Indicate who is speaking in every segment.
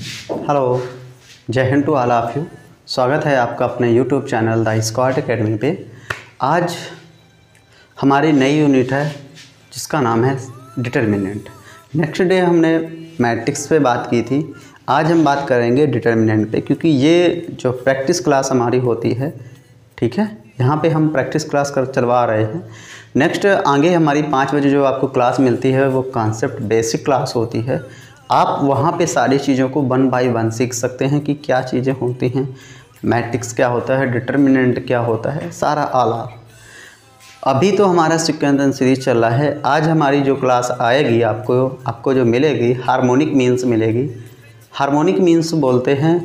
Speaker 1: Hello Jai Hind to all of you स्वागत है आपका अपने YouTube channel the Scott academy पे। आज हमारी नई यूनिट है, जिसका नाम है डिटर्मिनेंट नेक्स्ट डे हमने मैट्रिक्स पे बात की थी। आज हम बात करेंगे डिटर्मिनेंट पे, क्योंकि ये जो प्रैक्टिस क्लास हमारी होती है, ठीक है? यहाँ पे हम प्रैक्टिस क्लास कर, चलवा रहे हैं। नेक्स्ट आगे हमारी पाँच बजे जो आपको क्लास मिलती है, वो कॉन्सेप्ट बेसिक क्लास होती है। आप वहाँ पे सारी चीज़ों को वन बाय वन सीख सकते हैं कि क्या चीज़ें होती हैं। मैट्रिक्स क्या होता है, डिटर्मिनेंट क्या होता है, सारा आला। अभी तो हमारा सिक्वेंसन सीरीज़ चल रहा है। आज हमारी जो क्लास आएगी आपको आपको जो मिलेगी, हार्मोनिक मीन्स मिलेगी। हार्मोनिक मीन्स बोलते हैं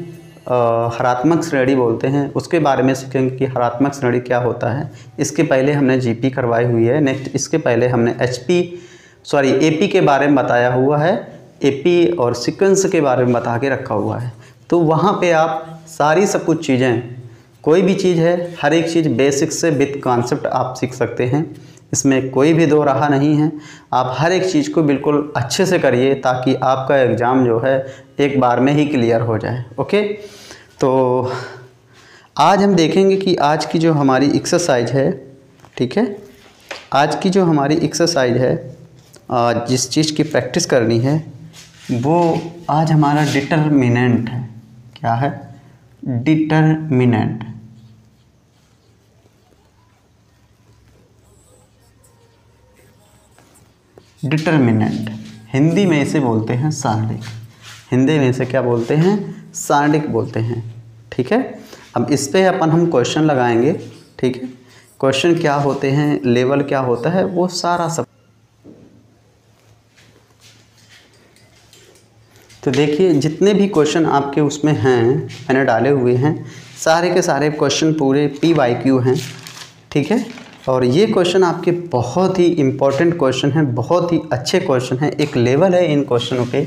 Speaker 1: हरात्मक श्रेणी बोलते हैं। उसके बारे में सीखेंगे कि हरात्मक श्रेणी क्या होता है। इसके पहले हमने जीपी करवाई हुई है। नेक्स्ट इसके पहले हमने एचपी सॉरी एपी के बारे में बताया हुआ है। एपी और सिक्वेंस के बारे में बता के रखा हुआ है। तो वहाँ पे आप सारी सब कुछ चीज़ें, कोई भी चीज़ है, हर एक चीज़ बेसिक से विथ कॉन्सेप्ट आप सीख सकते हैं। इसमें कोई भी दो रहा नहीं है। आप हर एक चीज़ को बिल्कुल अच्छे से करिए ताकि आपका एग्ज़ाम जो है, एक बार में ही क्लियर हो जाए। ओके तो आज हम देखेंगे कि आज की जो हमारी एक्सरसाइज है, ठीक है? आज की जो हमारी एक्सरसाइज है जिस चीज़ की प्रैक्टिस करनी है वो आज हमारा डिटर्मिनेंट है। क्या है? डिटर्मिनेंट डिटर्मिनेंट हिंदी में इसे बोलते हैं सारणिक। हिंदी में इसे क्या बोलते हैं? सारणिक बोलते हैं। ठीक है? अब इस पर अपन हम क्वेश्चन लगाएँगे। ठीक है? क्वेश्चन क्या होते हैं? लेवल क्या होता है? वो सारा सब तो देखिए, जितने भी क्वेश्चन आपके उसमें हैं, मैंने डाले हुए हैं, सारे के सारे क्वेश्चन पूरे पी वाई क्यू हैं, ठीक है? और ये क्वेश्चन आपके बहुत ही इम्पोर्टेंट क्वेश्चन हैं, बहुत ही अच्छे क्वेश्चन हैं, एक लेवल है इन क्वेश्चनों पे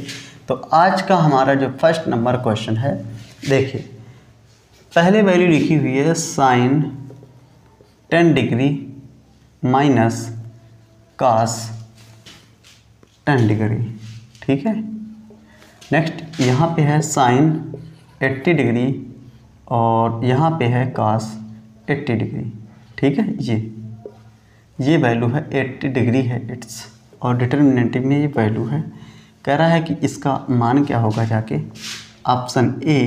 Speaker 1: तो आज का हमारा जो फ़र्स्ट नंबर क्वेश्चन है, देखिए, पहले वैल्यू लिखी हुई है sine ten degree minus cos ten degree ठीक है? नेक्स्ट यहाँ पे है साइन एट्टी डिग्री और यहाँ पे है कास एट्टी डिग्री ठीक है? ये ये वैल्यू है एट्टी डिग्री है इट्स और डिटर्मिनेटिव में ये वैल्यू है। कह रहा है कि इसका मान क्या होगा जाके? ऑप्शन ए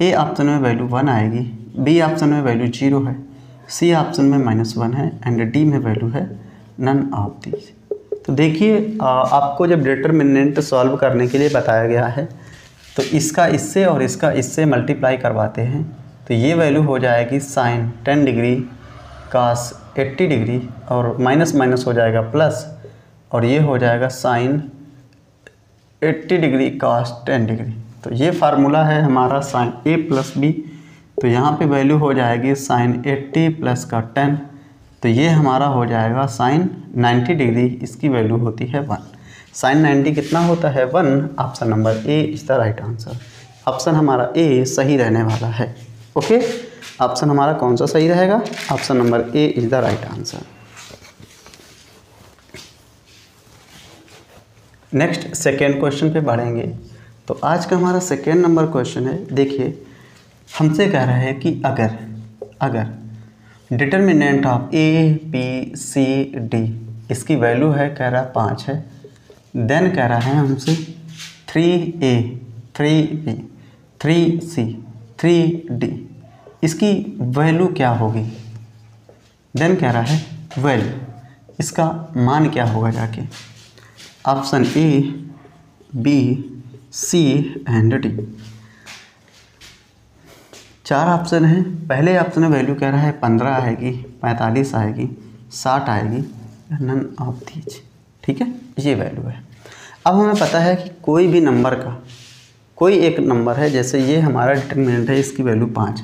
Speaker 1: ए ऑप्शन में वैल्यू वन आएगी बी ऑप्शन में वैल्यू ज़ीरो है सी ऑप्शन में माइनस वन है एंड डी में वैल्यू है नन ऑफ़ दीज तो देखिए आपको जब डिटर्मिनेंट सॉल्व करने के लिए बताया गया है तो इसका इससे और इसका इससे मल्टीप्लाई करवाते हैं तो ये वैल्यू हो जाएगी sine ten degree cos eighty degree और माइनस माइनस हो जाएगा प्लस और ये हो जाएगा sine eighty degree cos ten degree तो ये फार्मूला है हमारा साइन ए प्लस बी तो यहाँ पे वैल्यू हो जाएगी साइन एट्टी प्लस का टेन तो ये हमारा हो जाएगा साइन नाइन्टी डिग्री इसकी वैल्यू होती है वन साइन नाइन्टी कितना होता है? One option number A is the right answer option हमारा ए सही रहने वाला है. ओके ऑप्शन हमारा कौन सा सही रहेगा? Option number A is the right answer next second question पे बढ़ेंगे. तो आज का हमारा सेकेंड नंबर क्वेश्चन है. देखिए, हमसे कह रहा है कि अगर अगर determinant of A B C D इसकी वैल्यू है, कह रहा पाँच है। देन कह रहा है हमसे three A three B three C three D इसकी वैल्यू क्या होगी? देन कह रहा है वैल्यू इसका मान क्या होगा जाके? Option A B C and D चार ऑप्शन हैं। पहले ऑप्शन में वैल्यू कह रहा है पंद्रह आएगी, पैंतालीस आएगी, साठ आएगी नन ऑफ़ दीज ठीक है? ये वैल्यू है। अब हमें पता है कि कोई भी नंबर का, कोई एक नंबर है, जैसे ये हमारा डिटर्मिनेंट है, इसकी वैल्यू पाँच।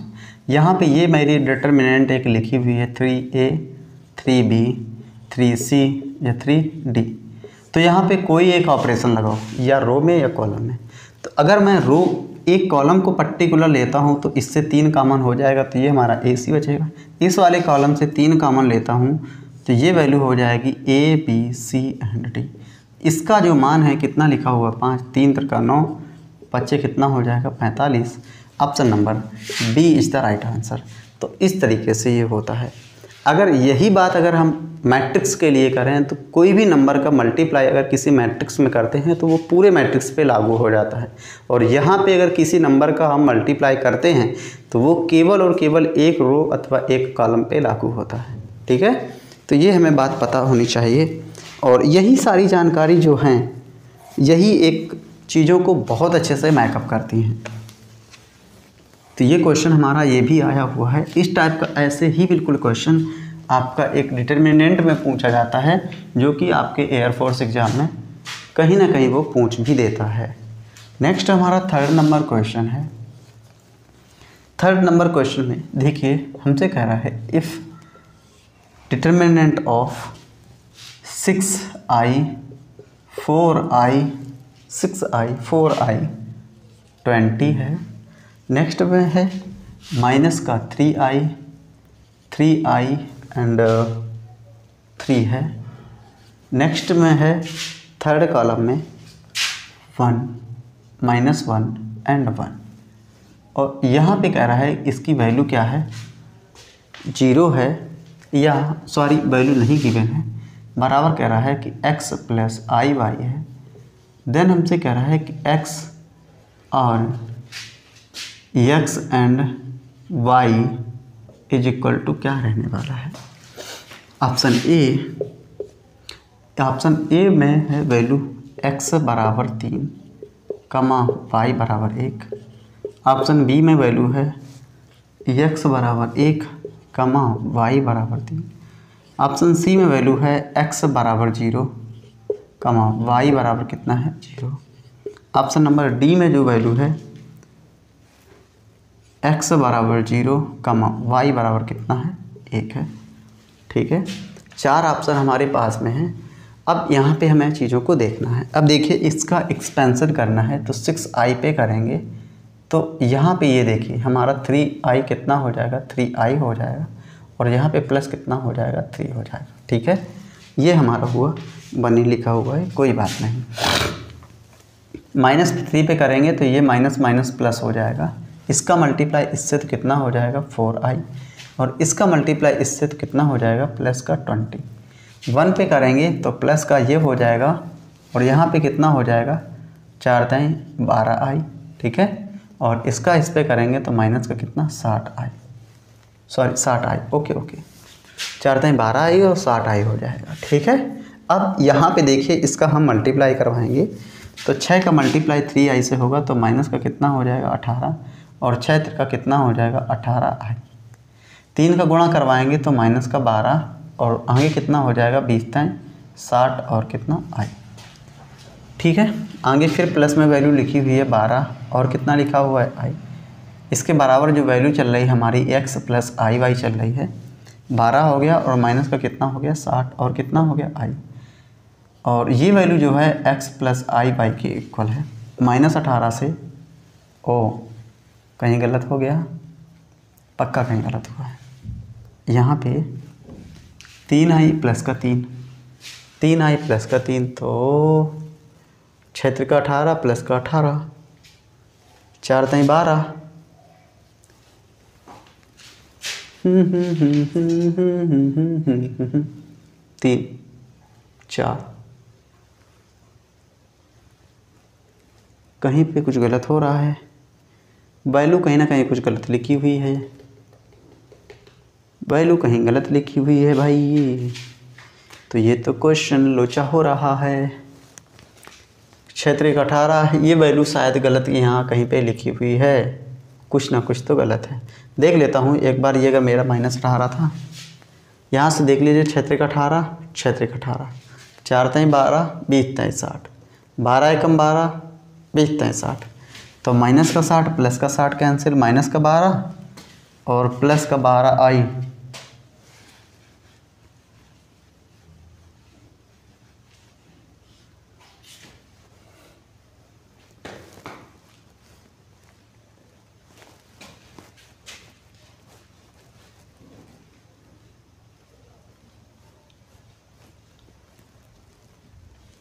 Speaker 1: यहाँ पे ये मेरी डिटर्मिनेंट एक लिखी हुई है three A three B three C या थ्री डी तो यहाँ पे कोई एक ऑपरेशन लगाओ, या रो में या कॉलम में। तो अगर मैं रो एक कॉलम को पर्टिकुलर लेता हूँ तो इससे तीन कामन हो जाएगा तो ये हमारा ए सी बचेगा। इस वाले कॉलम से तीन कामन लेता हूँ तो ये वैल्यू हो जाएगी A, B, C and D. इसका जो मान है कितना लिखा हुआ? पाँच, तीन तरह का नौ पच्चे कितना हो जाएगा? पैंतालीस। Option number B is the right answer. तो इस तरीके से ये होता है। अगर यही बात अगर हम मैट्रिक्स के लिए करें तो कोई भी नंबर का मल्टीप्लाई अगर किसी मैट्रिक्स में करते हैं तो वो पूरे मैट्रिक्स पे लागू हो जाता है। और यहाँ पे अगर किसी नंबर का हम मल्टीप्लाई करते हैं तो वो केवल और केवल एक रो अथवा एक कॉलम पे लागू होता है। ठीक है? तो ये हमें बात पता होनी चाहिए। और यही सारी जानकारी जो हैं, यही एक चीज़ों को बहुत अच्छे से मैकअप करती हैं। तो ये क्वेश्चन हमारा ये भी आया हुआ है। इस टाइप का ऐसे ही बिल्कुल क्वेश्चन आपका एक डिटर्मिनेंट में पूछा जाता है, जो कि आपके एयरफोर्स एग्ज़ाम में कहीं ना कहीं वो पूछ भी देता है। नेक्स्ट हमारा थर्ड नंबर क्वेश्चन है। थर्ड नंबर क्वेश्चन में देखिए, हमसे कह रहा है if determinant of six I four I six I four I twenty है नेक्स्ट में है माइनस का three I three I and three है। नेक्स्ट में है थर्ड कॉलम में one minus one and one और यहाँ पे कह रहा है इसकी वैल्यू क्या है? ज़ीरो है या सॉरी वैल्यू नहीं गिवन है। बराबर कह रहा है कि x प्लस आई वाई है। देन हमसे कह रहा है कि x और X and Y is equal to क्या रहने वाला है? ऑप्शन ए ऑप्शन ए में है वैल्यू एक्स बराबर तीन, कमा वाई बराबर एक। ऑप्शन बी में वैल्यू है एक्स बराबर एक, कमा वाई बराबर तीन। ऑप्शन सी में वैल्यू है एक्स बराबर ज़ीरो, कमा वाई बराबर कितना है? ज़ीरो। ऑप्शन नंबर डी में जो वैल्यू है एक्स बराबर ज़ीरो कमा वाई बराबर कितना है? एक है। ठीक है? चार ऑप्शन हमारे पास में हैं। अब यहाँ पे हमें चीज़ों को देखना है। अब देखिए, इसका एक्सपेंसन करना है तो सिक्स आई पे करेंगे। तो यहाँ पे ये देखिए, हमारा थ्री आई कितना हो जाएगा? थ्री आई हो जाएगा। और यहाँ पे प्लस कितना हो जाएगा? थ्री हो जाएगा। ठीक है? ये हमारा हुआ, बनी लिखा हुआ है, कोई बात नहीं। माइनस थ्री पे करेंगे तो ये माइनस माइनस प्लस हो जाएगा। इसका मल्टीप्लाई इससे तो कितना हो जाएगा फोर आई और इसका मल्टीप्लाई इससे तो कितना हो जाएगा प्लस का ट्वेंटी वन पे करेंगे तो प्लस का ये हो जाएगा और यहाँ पे कितना हो जाएगा? चार दाई बारह आई ठीक है? और इसका इस पर करेंगे तो माइनस का कितना? साठ आई सॉरी साठ आई ओके ओके चार दाई बारह आई और साठ आई हो जाएगा, ठीक है? अब यहाँ पे देखिए इसका हम मल्टीप्लाई करवाएँगे। तो छः का मल्टीप्लाई थ्री आई से होगा तो माइनस का कितना हो जाएगा? अठारह। और छः का कितना हो जाएगा? अठारह आई तीन का गुणा करवाएँगे तो माइनस का बारह, और आगे कितना हो जाएगा? बीस तय, साठ और कितना? आई ठीक है? आगे फिर प्लस में वैल्यू लिखी हुई है बारह, और कितना लिखा हुआ है? आई इसके बराबर जो वैल्यू चल रही है, हमारी एक्स प्लस आई वाई चल रही है, बारह हो गया और माइनस का कितना हो गया? साठ, और कितना हो गया? आई और ये वैल्यू जो है एक्स प्लस आई वाई के इक्वल है। माइनस अठारह से, ओ कहीं गलत हो गया, पक्का कहीं गलत हुआ है। यहाँ पे तीन आई प्लस का तीन तीन आई प्लस का तीन तो क्षेत्र का अठारह प्लस का अठारह, चार तई बारह। तीन, चार। कहीं पे कुछ गलत हो रहा है। वैल्यू कहीं ना कहीं कुछ गलत लिखी हुई है। वैल्यू कहीं गलत लिखी हुई है भाई। तो ये तो क्वेश्चन लोचा हो रहा है। क्षेत्र अठारह ये वैल्यू शायद गलत यहाँ कहीं पे लिखी हुई है। कुछ ना कुछ तो गलत है। देख लेता हूँ, एक बार ये अगर मेरा माइनस अठारह था, यहाँ से देख लीजिए क्षेत्र अठारह क्षेत्र अठारह चार तय बारह, बीस तय साठ। बारह एकम बारह, बीस तय साठ। तो माइनस का साठ, प्लस का साठ कैंसिल, माइनस का बारह और प्लस का बारह आई।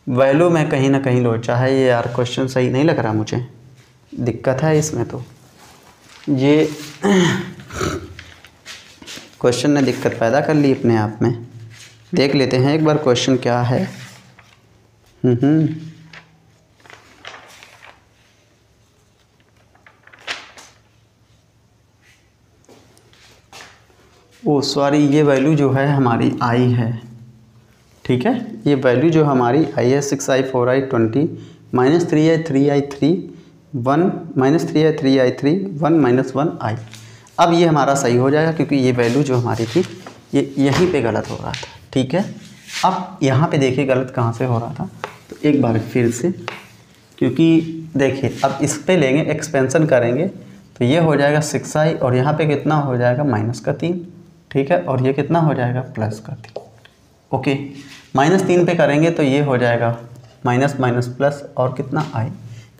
Speaker 1: वैल्यू में कहीं ना कहीं लोचा है, ये यार क्वेश्चन सही नहीं लग रहा मुझे। दिक्कत है इसमें तो। ये क्वेश्चन ने दिक्कत पैदा कर ली अपने आप में। देख लेते हैं एक बार क्वेश्चन क्या है। हम्म, हम्म। ओ सॉरी ये वैल्यू जो है हमारी आई है। ठीक है? ये वैल्यू जो हमारी आई है six I four I twenty minus three I three I three one minus three I three I, three, one minus one I. अब ये हमारा सही हो जाएगा क्योंकि ये वैल्यू जो हमारी थी, ये यहीं पे गलत हो रहा था, ठीक है? अब यहाँ पे देखिए गलत कहाँ से हो रहा था। तो एक बार फिर से, क्योंकि देखिए, अब इस पे लेंगे एक्सपेंसन करेंगे तो ये हो जाएगा सिक्स आई और यहाँ पे कितना हो जाएगा? माइनस का तीन, ठीक है? और ये कितना हो जाएगा? प्लस का तीन। ओके, माइनस तीन पे करेंगे तो ये हो जाएगा, माइनस माइनस प्लस और कितना आई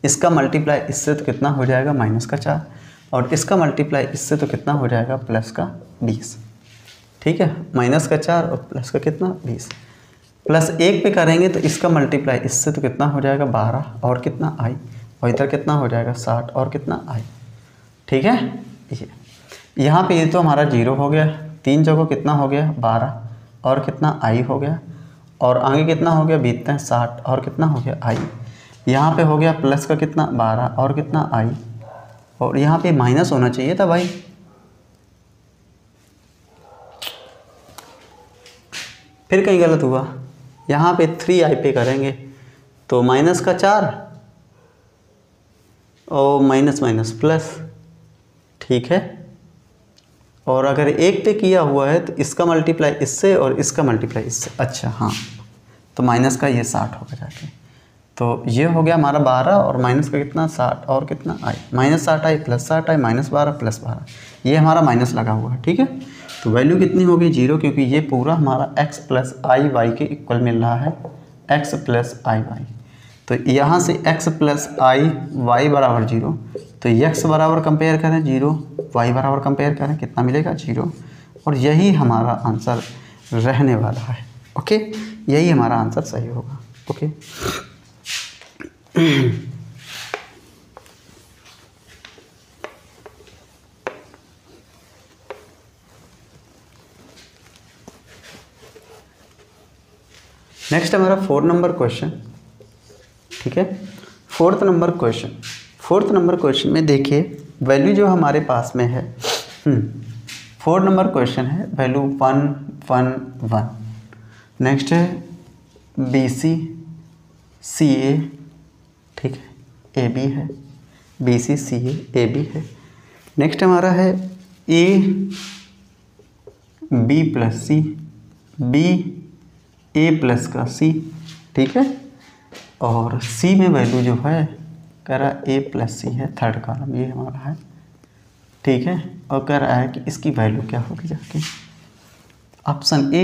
Speaker 1: इसका मल्टीप्लाई इससे तो कितना हो जाएगा माइनस का चार और इसका मल्टीप्लाई इससे तो कितना हो जाएगा प्लस का बीस। ठीक है? माइनस का चार और प्लस का कितना? बीस। प्लस एक पे करेंगे तो इसका मल्टीप्लाई इससे तो कितना हो जाएगा बारह और कितना आई और इधर कितना हो जाएगा साठ और कितना आई ठीक है? ये। यहाँ पे ये तो हमारा ज़ीरो हो गया। तीन जगह कितना हो गया? बारह। और कितना आई हो गया? और आगे कितना हो गया? बीतते हैं साठ। और कितना हो गया? आई यहाँ पे हो गया प्लस का कितना? बारह। और कितना? आई। और यहाँ पे माइनस होना चाहिए था भाई। फिर कहीं गलत हुआ। यहाँ पे थ्री आई पे करेंगे। तो माइनस का चार। और माइनस माइनस प्लस। ठीक है। और अगर एक पे किया हुआ है तो इसका मल्टीप्लाई इससे और इसका मल्टीप्लाई इससे। अच्छा हाँ। तो माइनस का ये साठ होगा जाके। तो ये हो गया हमारा बारह और माइनस का कितना? साठ। और कितना? आई माइनस साठ आई प्लस साठ आई माइनस बारह प्लस बारह। ये हमारा माइनस लगा हुआ है, ठीक है? तो वैल्यू कितनी होगी? ज़ीरो क्योंकि ये पूरा हमारा एक्स प्लस आई वाई के इक्वल मिल रहा है। एक्स प्लस आई वाई तो यहाँ से एक्स प्लस आई वाई बराबर ज़ीरो तो एक्स बराबर कंपेयर करें ज़ीरो वाई बराबर कंपेयर करें, कितना मिलेगा? ज़ीरो और यही हमारा आंसर रहने वाला है ओके यही हमारा आंसर सही होगा ओके नेक्स्ट हमारा फोर नंबर क्वेश्चन ठीक है? Fourth number question fourth number question में देखिए वैल्यू जो हमारे पास में है फोर्थ नंबर क्वेश्चन है value one one one next है बी सी सी ए ठीक है ए बी है B C C A A B है। नेक्स्ट हमारा है A B plus C B A plus का सी ठीक है? और सी में वैल्यू जो है कह रहा है ए प्लस सी है थर्ड कॉलम ये हमारा है, ठीक है? और कह रहा है कि इसकी वैल्यू क्या होगी जाके? ऑप्शन ए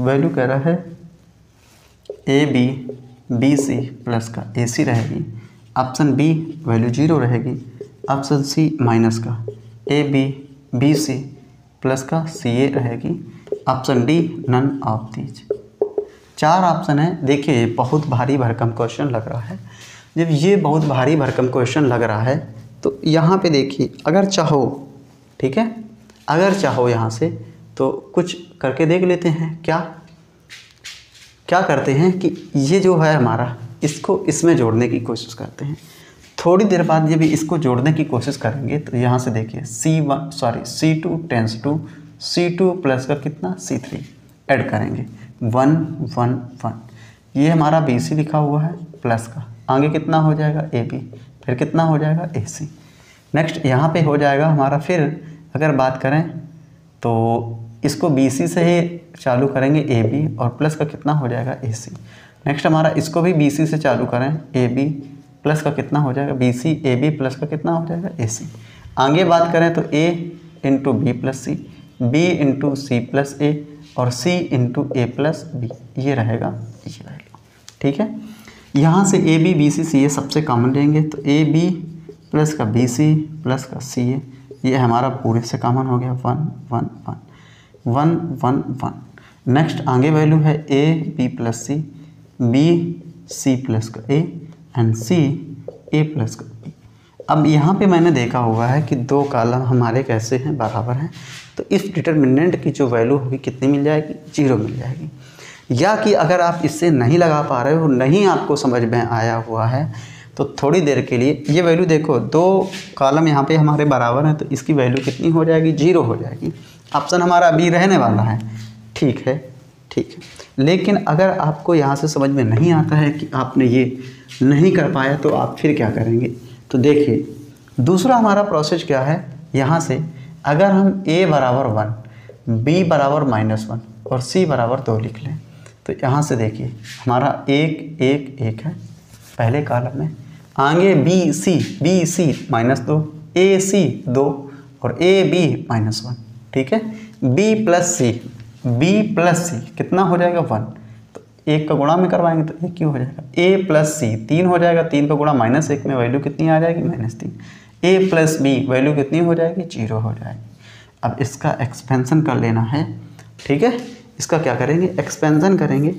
Speaker 1: वैल्यू कह रहा है A B B C plus का ए सी रहेगी ऑप्शन बी वैल्यू ज़ीरो रहेगी ऑप्शन सी माइनस का A B B C plus का सी ए रहेगी option D none of these चार ऑप्शन है। देखिए बहुत भारी भरकम क्वेश्चन लग रहा है। जब ये बहुत भारी भरकम क्वेश्चन लग रहा है तो यहाँ पे देखिए, अगर चाहो, ठीक है? अगर चाहो यहाँ से तो कुछ करके देख लेते हैं। क्या? क्या करते हैं कि ये जो है हमारा, इसको इसमें जोड़ने की कोशिश करते हैं। थोड़ी देर बाद जब इसको जोड़ने की कोशिश करेंगे तो यहाँ से देखिए C one sorry C two tens two C two plus का कितना? सी थ्री ऐड करेंगे। वन वन वन ये हमारा बी सी लिखा हुआ है प्लस का। आगे कितना हो जाएगा? ए बी फिर कितना हो जाएगा? ए सी नेक्स्ट यहाँ पे हो जाएगा हमारा फिर, अगर बात करें तो इसको बी सी से ही चालू करेंगे ए बी और प्लस का कितना हो जाएगा ए सी नेक्स्ट हमारा इसको भी बी सी से चालू करें ए बी प्लस का कितना हो जाएगा B C A B plus का कितना हो जाएगा ए सी आगे बात करें तो A into B plus C B into C plus A और C into A plus B ये रहेगा, ये वैल्यू ठीक है? यहाँ से ए बी बी सी सी ए सबसे कॉमन लेंगे तो ए बी प्लस का बी सी प्लस का सी ए ये हमारा पूरे से कॉमन हो गया। One one one one one one. Next आगे वैल्यू है A B plus C B C plus का A and C A plus का बी अब यहाँ पे मैंने देखा हुआ है कि दो कॉलम हमारे कैसे हैं, बराबर हैं। तो इस डिटर्मिनेंट की जो वैल्यू होगी, कितनी मिल जाएगी? ज़ीरो मिल जाएगी। या कि अगर आप इससे नहीं लगा पा रहे हो, नहीं आपको समझ में आया हुआ है तो थोड़ी देर के लिए, ये वैल्यू देखो, दो कॉलम यहाँ पे हमारे बराबर हैं तो इसकी वैल्यू कितनी हो जाएगी? ज़ीरो हो जाएगी। ऑप्शन हमारा बी रहने वाला है। ठीक है ठीक है। लेकिन अगर आपको यहाँ से समझ में नहीं आता है कि आपने ये नहीं कर पाया तो आप फिर क्या करेंगे? तो देखिए, दूसरा हमारा प्रोसेस क्या है? यहाँ से अगर हम ए बराबर वन बी बराबर माइनस वन और सी बराबर दो लिख लें तो यहाँ से देखिए, हमारा एक एक एक है। पहले कॉलम में आगे B C B C minus दो ए सी दो और ए बी माइनस वन ठीक है? B plus C B plus C कितना हो जाएगा? वन तो एक का गुणा में करवाएँगे तो एक क्यों हो जाएगा? ए प्लस सी तीन हो जाएगा, तीन का गुणा माइनस एक में वैल्यू कितनी आ जाएगी? माइनस तीन. ए प्लस बी वैल्यू कितनी हो जाएगी? ज़ीरो हो जाएगी. अब इसका एक्सपेंसन कर लेना है, ठीक है? इसका क्या करेंगे? एक्सपेंसन करेंगे.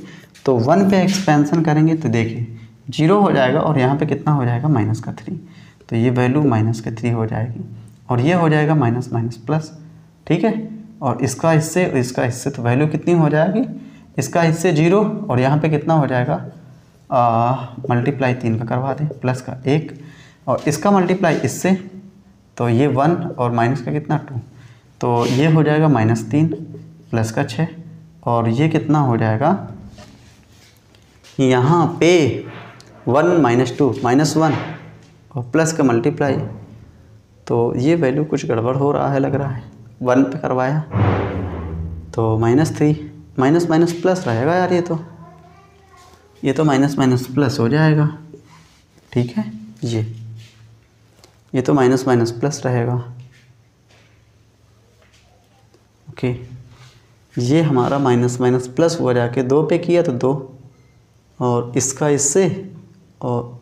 Speaker 1: तो वन पे एक्सपेंसन करेंगे तो देखिए ज़ीरो हो जाएगा और यहाँ पे कितना हो जाएगा? माइनस का थ्री तो ये वैल्यू माइनस का थ्री हो जाएगी और ये हो जाएगा माइनस माइनस प्लस ठीक है? और इसका हिस्से और इसका हिस्से तो वैल्यू कितनी हो जाएगी? इसका हिस्से ज़ीरो और यहाँ पे कितना हो जाएगा? मल्टीप्लाई तीन का करवा दें प्लस का एक। और इसका मल्टीप्लाई इससे तो ये वन और माइनस का कितना? टू तो ये हो जाएगा माइनस तीन प्लस का छः और ये कितना हो जाएगा? यहाँ पे one minus two minus one और प्लस का मल्टीप्लाई तो ये वैल्यू कुछ गड़बड़ हो रहा है, लग रहा है। वन पे करवाया। तो minus three minus minus plus रहेगा यार ये तो। ये तो माइनस माइनस प्लस हो जाएगा। ठीक है? ये। ये तो माइनस माइनस प्लस रहेगा। ओके ये हमारा माइनस माइनस प्लस हुआ जाके दो पे किया तो दो। और इसका इससे, और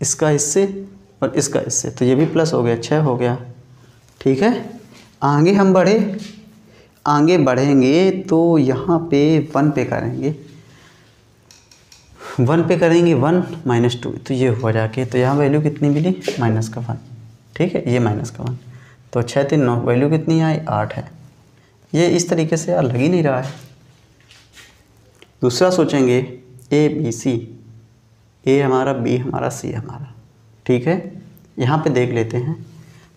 Speaker 1: इसका इससे, और इसका इससे। तो ये भी प्लस हो गया छः हो गया। ठीक है? आगे हम बढ़े, आगे बढ़ेंगे तो यहाँ पे वन पे करेंगे। वन पे करेंगे वन माइनस टू तो ये हुआ जाके तो यहाँ वैल्यू कितनी मिली? माइनस का वन। ठीक है, ये माइनस का वन। तो छः तीन नौ, वैल्यू कितनी आई? आठ है। ये इस तरीके से यार लग ही नहीं रहा है। दूसरा सोचेंगे, ए, बी, सी। ए हमारा, बी हमारा, सी हमारा। ठीक है, यहाँ पे देख लेते हैं।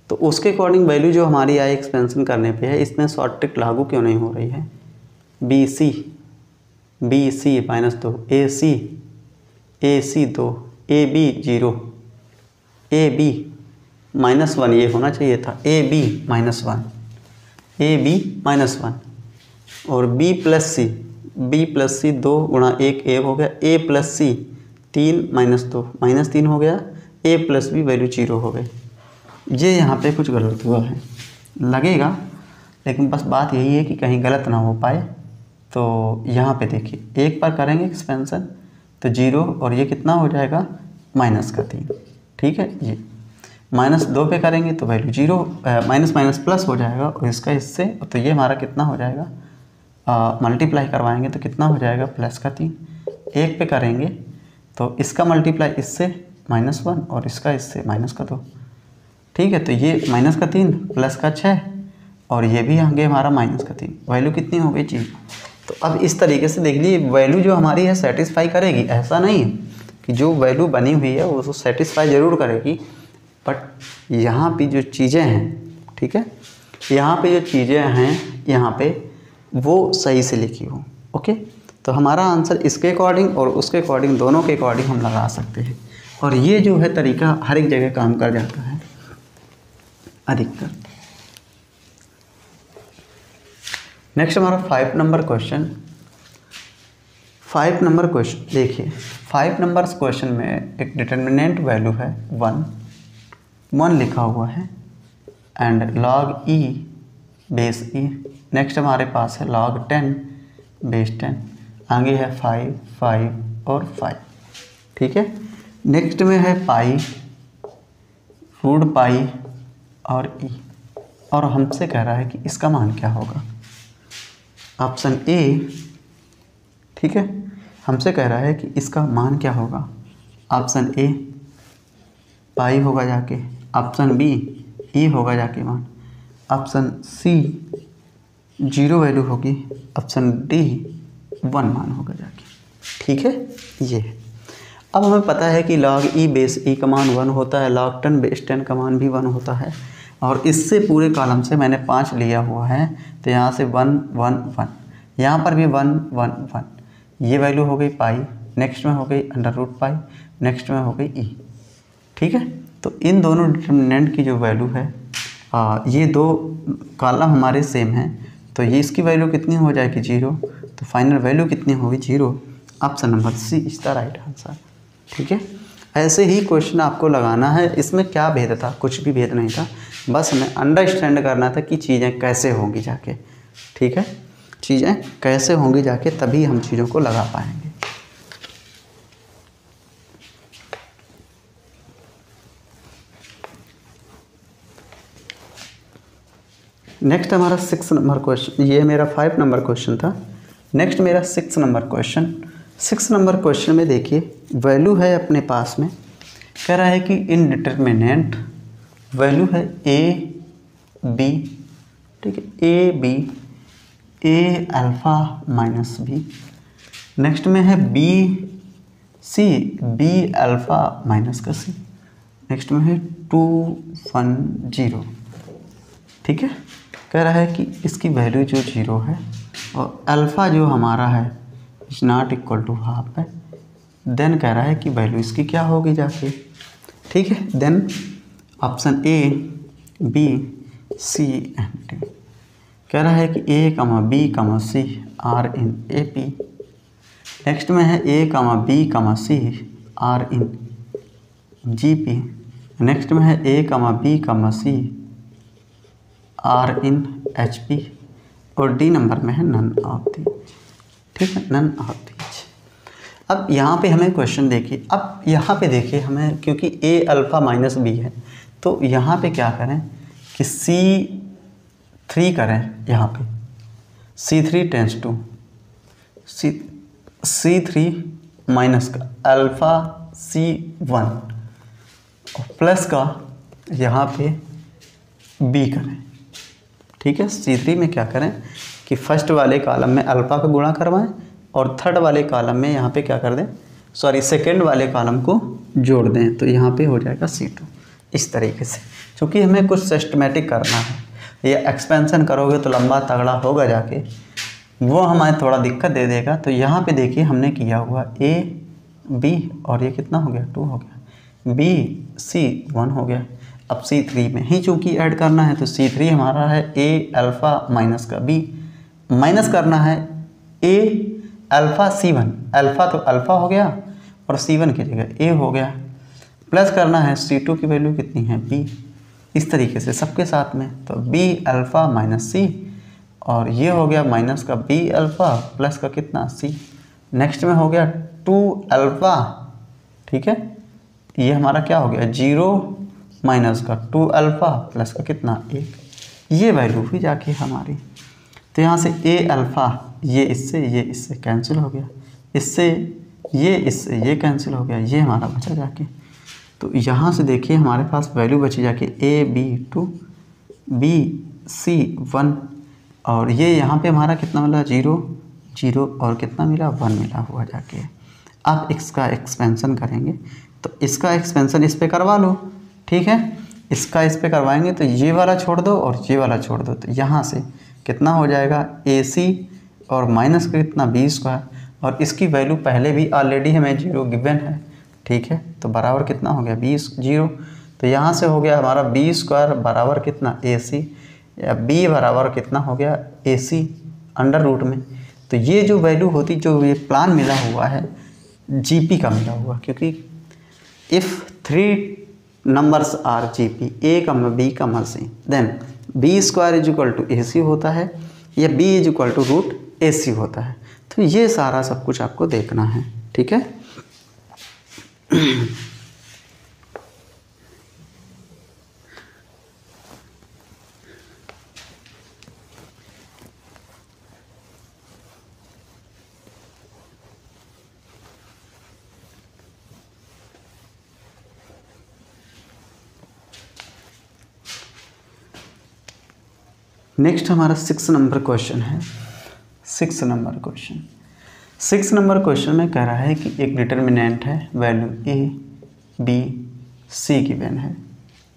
Speaker 1: तो उसके अकॉर्डिंग वैल्यू जो हमारी आई एक्सपेंशन करने पे है, इसमें शॉर्ट ट्रिक लागू क्यों नहीं हो रही है? B C B C minus दो ए सी ए सी दो A B zero A B minus one ये होना चाहिए था A B minus one A B minus one और B plus C B plus C दो गुणा एक ए हो गया ए प्लस सी तीन माइनस दो माइनस तीन हो गया A plus B value zero हो गई। ये यहाँ पे कुछ गलत हुआ है। लगेगा, लेकिन बस बात यही है कि कहीं गलत ना हो पाए तो यहाँ पे देखिए, एक बार करेंगे एक्सपेंसन तो ज़ीरो और ये कितना हो जाएगा? माइनस का तीन। ठीक है? ये माइनस दो पे करेंगे तो value zero minus minus plus हो जाएगा और इसका इससे तो ये हमारा कितना हो जाएगा? मल्टीप्लाई करवाएँगे तो कितना हो जाएगा? प्लस का तीन। एक पे करेंगे तो इसका मल्टीप्लाई इससे माइनस वन और इसका इससे माइनस का दो। ठीक है तो ये माइनस का तीन प्लस का छः और ये भी आगे हमारा माइनस का तीन। वैल्यू कितनी हो गई जी तो अब इस तरीके से देख लीजिए वैल्यू जो हमारी है सेटिस्फाई करेगी। ऐसा नहीं कि जो वैल्यू बनी हुई है, वो सेटिस्फाई ज़रूर करेगी। बट यहाँ पे जो चीज़ें हैं, ठीक है? यहाँ पे जो चीज़ें हैं, यहाँ पे वो सही से लिखी हो ओके तो हमारा आंसर इसके अकॉर्डिंग और उसके अकॉर्डिंग दोनों के अकॉर्डिंग हम लगा सकते हैं। और ये जो है तरीका हर एक जगह काम कर जाता है। अधिकतर नेक्स्ट हमारा five number question five number question देखिए फाइव नंबर क्वेश्चन में एक डिटर्मिनेंट वैल्यू है वन वन लिखा हुआ है and log E base E next हमारे पास है लॉग टेन बेस टेन आगे है फाइव फाइव और फाइव ठीक है? नेक्स्ट में है पाई रूड पाई और ई। और हमसे कह रहा है कि इसका मान क्या होगा? ऑप्शन ए, ठीक है? हमसे कह रहा है कि इसका मान क्या होगा? ऑप्शन ए, पाई होगा जाके। ऑप्शन बी, ई होगा जाके one option C, zero value होगी। ऑप्शन डी, वन मान होगा जाके। ठीक है? ये अब हमें पता है कि लॉग ई बेस ई का मान वन होता है लॉग टेन बेस टेन का मान भी वन होता है। और इससे पूरे कॉलम से मैंने पाँच लिया हुआ है तो यहाँ से वन वन वन। यहाँ पर भी वन वन वन। ये वैल्यू हो गई पाई नेक्स्ट में हो गई अंडर रूट पाई नेक्स्ट में हो गई ई ठीक है? तो इन दोनों डिटर्मिनेंट की जो वैल्यू है आ, ये दो कॉलम हमारे सेम हैं। तो ये इसकी वैल्यू कितनी हो जाएगी? ज़ीरो तो फाइनल वैल्यू कितनी होगी? Zero option number C is the right answer ठीक है? ऐसे ही क्वेश्चन आपको लगाना है। इसमें क्या भेद था? कुछ भी भेद नहीं था। बस हमें अंडरस्टैंड करना था कि चीज़ें कैसे होंगी जाके, ठीक है? चीज़ें कैसे होंगी जाके तभी हम चीज़ों को लगा पाएँगे। नेक्स्ट हमारा सिक्स नंबर क्वेश्चन ये मेरा फाइव नंबर क्वेश्चन था। नेक्स्ट मेरा six number question six number question में देखिए वैल्यू है अपने पास में, कह रहा है कि इनडिटर्मिनेंट वैल्यू है ए बी ठीक है? A B A alpha minus B next में है B C B alpha minus का सी नेक्स्ट में है टू वन ज़ीरो ठीक है? कह रहा है कि इसकी वैल्यू जो ज़ीरो है, और अल्फ़ा जो हमारा है is not equal to half है। देन कह रहा है कि वैल्यू इसकी क्या होगी जाके? ठीक है? Then option A B C and D कह रहा है कि A comma B comma C are in A P next में है A comma B comma C are in G P next में है A comma B comma C are in H P और D number में है none of the ठीक है none of these अब यहाँ पे हमें क्वेश्चन देखिए, अब यहाँ पे देखिए हमें, क्योंकि ए अल्फ़ा माइनस बी है तो यहाँ पे क्या करें कि सी थ्री करें यहाँ पे। C three tends to C C three minus का अल्फ़ा सी वन और प्लस का यहाँ पे बी करें। ठीक है? सी थ्री में क्या करें कि फ़र्स्ट वाले कॉलम में अल्फ़ा का गुणा करवाएँ और थर्ड वाले कॉलम में यहाँ पे क्या कर दें? सॉरी सेकेंड वाले कॉलम को जोड़ दें। तो यहाँ पे हो जाएगा सी टू इस तरीके से। क्योंकि हमें कुछ सिस्टमेटिक करना है। ये एक्सपेंसन करोगे तो लंबा तगड़ा होगा जाके। वो हमें थोड़ा दिक्कत दे देगा। तो यहाँ पे देखिए हमने किया हुआ ए बी और ये कितना हो गया? टू हो गया। बी सी वन हो गया। अब सी थ्री में ही चूँकि ऐड करना है तो सी थ्री हमारा है ए अल्फ़ा माइनस का बी माइनस करना है A alpha C one alpha तो अल्फ़ा हो गया और सी वन की जगह ए हो गया। प्लस करना है सी टू की वैल्यू कितनी है? बी इस तरीके से सबके साथ में तो बी अल्फ़ा माइनस सी और ये हो गया माइनस का बी अल्फ़ा प्लस का कितना? सी नेक्स्ट में हो गया टू अल्फ़ा ठीक है? ये हमारा क्या हो गया? ज़ीरो माइनस का टू अल्फ़ा प्लस का कितना? एक. ये वैल्यू हुई जाके हमारी। तो यहाँ से ए अल्फ़ा ये इससे ये इससे कैंसिल हो गया। इससे, ये इससे, ये कैंसिल हो गया। ये हमारा बचा जाके। तो यहाँ से देखिए हमारे पास वैल्यू बची जाके A B two B C one और ये यहाँ पे हमारा कितना मिला? ज़ीरो ज़ीरो और कितना मिला? वन मिला हुआ जाके। आप इसका एक्सपेंसन करेंगे। तो इसका एक्सपेंसन इस पर करवा लो। ठीक है? इसका इस पर करवाएँगे तो ये वाला छोड़ दो और ये वाला छोड़ दो। तो यहाँ से कितना हो जाएगा? ए सी और माइनस कितना? बी स्क्वायर और इसकी वैल्यू पहले भी ऑलरेडी हमें ज़ीरो गिवन है। ठीक है? तो बराबर कितना हो गया? बीस, ज़ीरो। तो यहाँ से हो गया हमारा बी स्क्वायर बराबर कितना? ए सी या बी बराबर कितना हो गया? ए सी अंडर रूट में। तो ये जो वैल्यू होती, जो ये प्लान मिला हुआ है जीपी का मिला हुआ, क्योंकि if three numbers are G P A comma B comma C then B square is equal to A C होता है, या B is equal to root A C होता है। तो ये सारा सब कुछ आपको देखना है, ठीक है? नेक्स्ट हमारा सिक्स नंबर क्वेश्चन है। Six number question six number question में कह रहा है कि एक डिटर्मिनेंट है, वैल्यू ए, बी, सी की वैन है।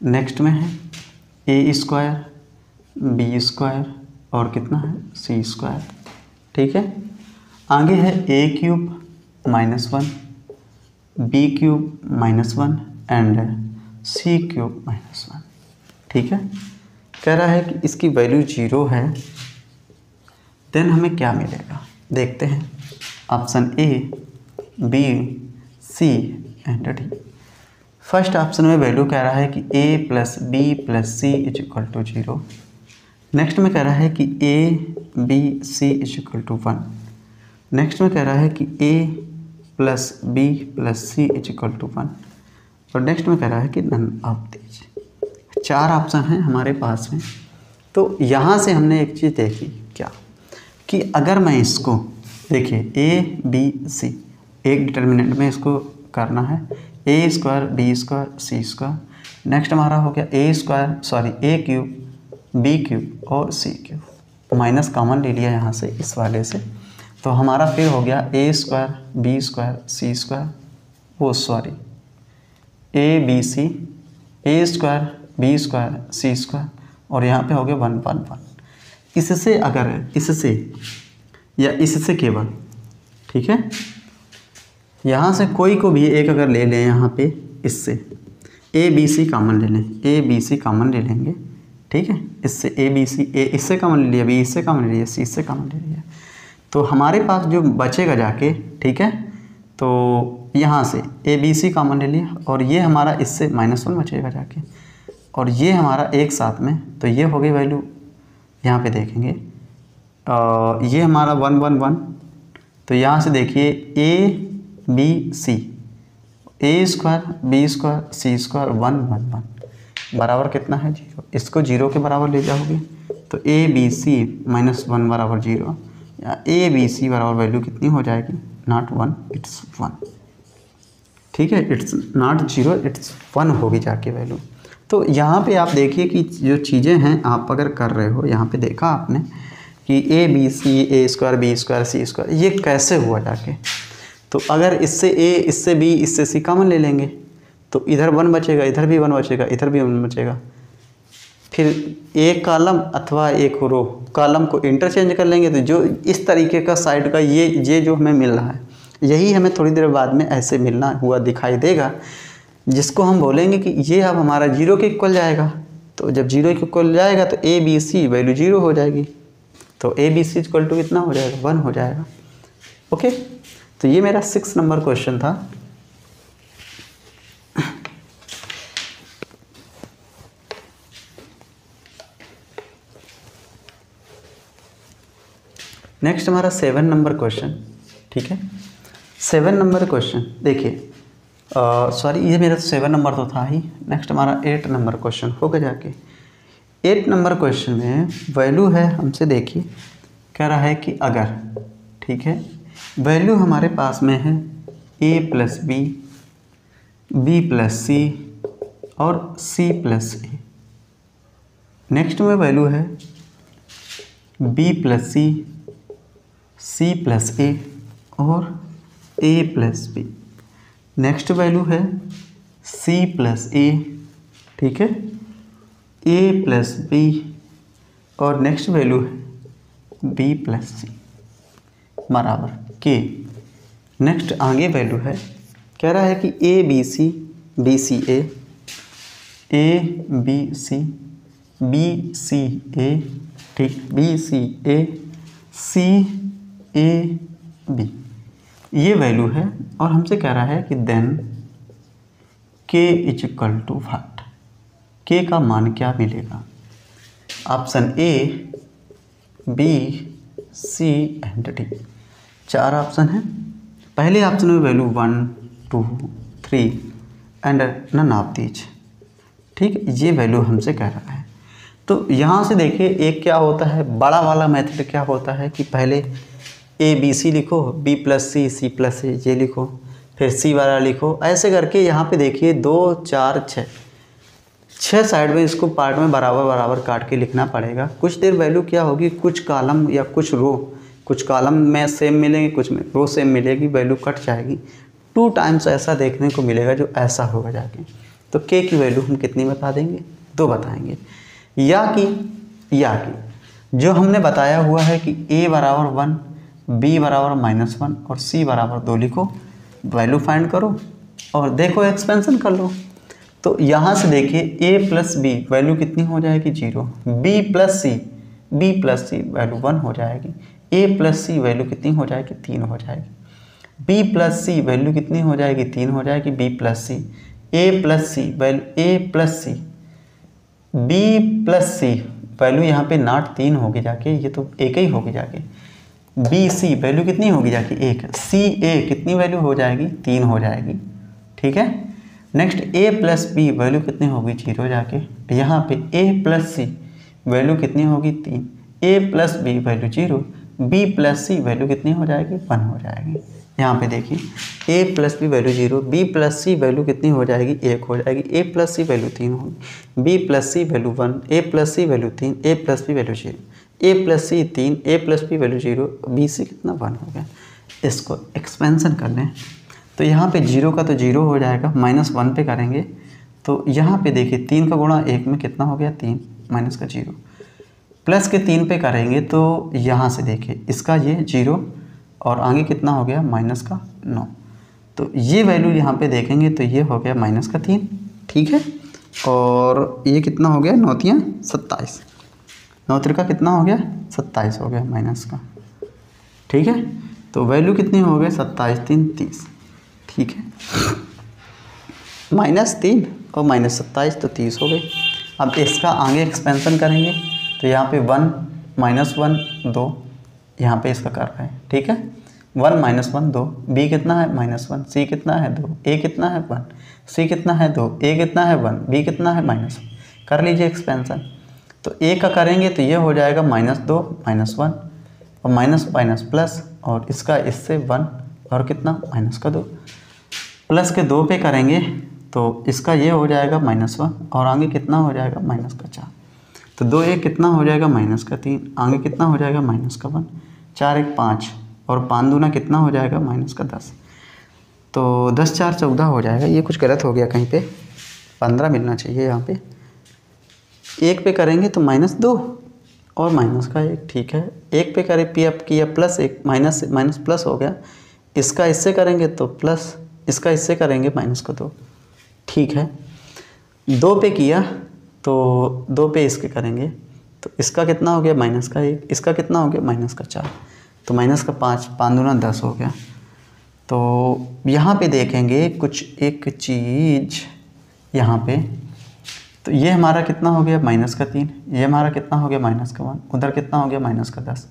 Speaker 1: नेक्स्ट में है, ए स्क्वायर, बी स्क्वायर और कितना है? C square. ठीक है? आगे है A cube minus one, B cube minus one and C cube minus one. ठीक है? कह रहा है कि इसकी वैल्यू ज़ीरो है, देन हमें क्या मिलेगा? देखते हैं। Option A, B, C and D first option में वैल्यू कह रहा है कि A plus B plus C is equal to zero next में कह रहा है कि A B C is equal to one next में कह रहा है कि A plus B plus C is equal to one और नेक्स्ट में कह रहा है कि नन ऑफ़ दीज चार ऑप्शन हैं हमारे पास में। तो यहाँ से हमने एक चीज़ देखी क्या? कि अगर मैं इसको देखिए ए बी सी एक डिटर्मिनेंट में इसको करना है। A square B square C square next हमारा हो गया A square sorry A cube B cube और सी क्यूब माइनस कॉमन ले लिया यहाँ से, इस वाले से। तो हमारा फिर हो गया A square B square C square वो sorry A B C A square B square C square और यहाँ पे हो गया वन वन वन इससे अगर, इससे या इससे केवल, ठीक है? यहाँ से कोई को भी एक अगर ले लें यहाँ पे इससे ए बी सी कामन ले लें। ए बी सी कामन ले लेंगे, ठीक है? इससे ए बी सी ए इससे कामन ले लिया बी इससे कामन ले लिया सी इससे कामन ले लिया। तो हमारे पास जो बचेगा जाके, ठीक है? तो यहाँ से ए बी सी कामन ले लिया और ये हमारा इससे माइनस वन बचेगा जाके। और ये हमारा एक साथ में तो ये हो गई वैल्यू यहाँ पे देखेंगे। ये हमारा वन वन वन। तो यहाँ से देखिए A B C A square B square C square one one one. बराबर कितना है? ज़ीरो। इसको ज़ीरो के बराबर ले जाओगे तो A B C minus one बराबर ज़ीरो। या ए बी सी बराबर वैल्यू कितनी हो जाएगी? नॉट वन इट्स वन ठीक है? It's not zero it's one होगी जाके वैल्यू तो यहाँ पे आप देखिए कि जो चीज़ें हैं, आप अगर कर रहे हो, यहाँ पे देखा आपने कि A B C A square B square C square ये कैसे हुआ जाके? तो अगर इससे ए इससे बी इससे सी कॉमन ले लेंगे तो इधर वन बचेगा, इधर भी वन बचेगा, इधर भी वन बचेगा। फिर एक कॉलम अथवा एक रो कॉलम को इंटरचेंज कर लेंगे तो जो इस तरीके का साइड का ये ये जो हमें मिल रहा है, यही हमें थोड़ी देर बाद में ऐसे मिलना हुआ दिखाई देगा, जिसको हम बोलेंगे कि ये अब हमारा ज़ीरो के इक्वल जाएगा। तो जब ज़ीरो के इक्वल जाएगा तो A B C value zero हो जाएगी। तो A B C equal to कितना हो जाएगा? वन हो जाएगा। ओके तो ये मेरा सिक्स नंबर क्वेश्चन था। नेक्स्ट हमारा सेवन नंबर क्वेश्चन ठीक है? सेवन नंबर क्वेश्चन देखिए सॉरी ये मेरा सेवन नंबर तो था ही। नेक्स्ट हमारा एट नंबर क्वेश्चन होगा जाके। एट नंबर क्वेश्चन में वैल्यू है, हमसे देखिए। कह रहा है कि अगर, ठीक है? वैल्यू हमारे पास में है A plus B B plus C और सी प्लस ए नेक्स्ट में वैल्यू है B plus C C plus A और A plus B next value है सी प्लस ए ठीक है? ए प्लस बी और नेक्स्ट वैल्यू है बी प्लस सी बराबर के नेक्स्ट आगे वैल्यू है, कह रहा है कि A B C B C A A B C B C A ठीक B C A C A B ये वैल्यू है और हमसे कह रहा है कि then K is equal to फट के का मान क्या मिलेगा? Option A B C and D चार ऑप्शन हैं। पहले ऑप्शन में value one, two, three and none of these ठीक ये वैल्यू हमसे कह रहा है। तो यहाँ से देखिए, एक क्या होता है? बड़ा वाला मेथड क्या होता है कि पहले ए बी सी लिखो B plus C C plus A ये लिखो, फिर सी वाला लिखो। ऐसे करके यहाँ पे देखिए, दो, चार छः छः साइड में इसको पार्ट में बराबर बराबर काट के लिखना पड़ेगा। कुछ देर वैल्यू क्या होगी? कुछ कॉलम या कुछ रो कुछ कॉलम में सेम मिलेंगे, कुछ में रो सेम मिलेगी वैल्यू कट जाएगी। टू टाइम्स ऐसा देखने को मिलेगा जो ऐसा होगा जाके। तो के की वैल्यू हम कितनी बता देंगे? दो बताएँगे। या कि या कि, जो हमने बताया हुआ है कि ए बराबर वन बी बराबर माइनस वन और सी बराबर दो लिखो वैल्यू फाइंड करो और देखो एक्सपेंशन कर लो। तो यहाँ से देखिए ए प्लस बी वैल्यू कितनी हो जाएगी? Zero B plus C B plus C value one हो जाएगी. ए प्लस सी वैल्यू कितनी हो जाएगी? तीन हो जाएगी. बी प्लस सी वैल्यू कितनी हो जाएगी? तीन हो जाएगी. B plus C A plus C value A plus C B plus C value यहाँ पे नाट तीन होगी जाके, ये तो एक ही होगी जाके. बी सी वैल्यू कितनी होगी जाके? एक. सी ए कितनी वैल्यू हो जाएगी? तीन हो जाएगी. ठीक है? Next A plus B value कितनी होगी? ज़ीरो जाके। यहाँ पे ए प्लस सी वैल्यू कितनी होगी? तीन। A plus B value zero B plus C value कितनी हो जाएगी? वन हो जाएगी। यहाँ पे देखिए। A plus B value zero B plus C value कितनी हो जाएगी? एक हो जाएगी। ए प्लस सी वैल्यू तीन होगी। B plus C value one A plus C value तीन। A plus B value zero A plus C तीन। A plus B value zero B C कितना वन हो गया? इसको एक्सपेंसन कर लें। तो यहाँ पे ज़ीरो का तो ज़ीरो हो जाएगा, माइनस वन पे करेंगे। तो यहाँ पे देखिए, तीन का गुणा एक में कितना हो गया? तीन, माइनस का ज़ीरो। प्लस के तीन पे करेंगे तो यहाँ से देखिए, इसका ये ज़ीरो और आगे कितना हो गया? माइनस का नौ। तो ये वैल्यू यहाँ पे देखेंगे तो ये हो गया माइनस का तीन, ठीक है? और ये कितना हो गया? नौतियाँ सत्ताईस। नौ का कितना हो गया? सत्ताईस हो गया माइनस का, ठीक है? तो वैल्यू कितनी हो गई? सत्ताईस, तीन, तीस। ठीक है। माइनस तीन और माइनस सत्ताईस तो तीस हो गई। अब इसका आगे एक्सपेंसन करेंगे तो यहाँ पे वन माइनस वन दो, यहाँ पे इसका कर रहे हैं, ठीक है? वन माइनस वन दो बी कितना है? माइनस वन सी कितना है? दो ए कितना है? वन सी कितना है? दो ए कितना है? वन बी कितना है? माइनस कर लीजिए एक्सपेंसन तो ए का करेंगे तो ये हो जाएगा माइनस दो, माइनस वन, और माइनस माइनस प्लस, और इसका इससे वन, और कितना? माइनस का दो। प्लस के दो पे करेंगे तो इसका ये हो जाएगा माइनस वन और आगे कितना हो जाएगा माइनस का चार। तो दो एक कितना हो जाएगा माइनस का तीन, आगे कितना हो जाएगा माइनस का वन, चार एक पाँच और पाँच दूना कितना हो जाएगा माइनस का दस। तो दस चार चौदह हो जाएगा, ये कुछ गलत हो गया कहीं पे, पंद्रह मिलना चाहिए यहाँ पे। एक पे करेंगे तो माइनस दो और माइनस का एक, ठीक है। एक पे करें, पी अप किया, प्लस एक, माइनस माइनस प्लस हो गया। इसका इससे करेंगे तो प्लस इसका इससे करेंगे माइनस का दो। ठीक है? दो पे किया तो दो पे इसके करेंगे। तो इसका कितना हो गया? माइनस का एक। इसका कितना हो गया? माइनस का चार। तो माइनस का पाँच पाँच दूना दस हो गया। तो यहाँ पे देखेंगे कुछ एक चीज़ यहाँ पे। तो ये हमारा कितना हो गया? माइनस का तीन। ये हमारा कितना हो गया? माइनस का वन। उधर कितना हो गया? माइनस का दस।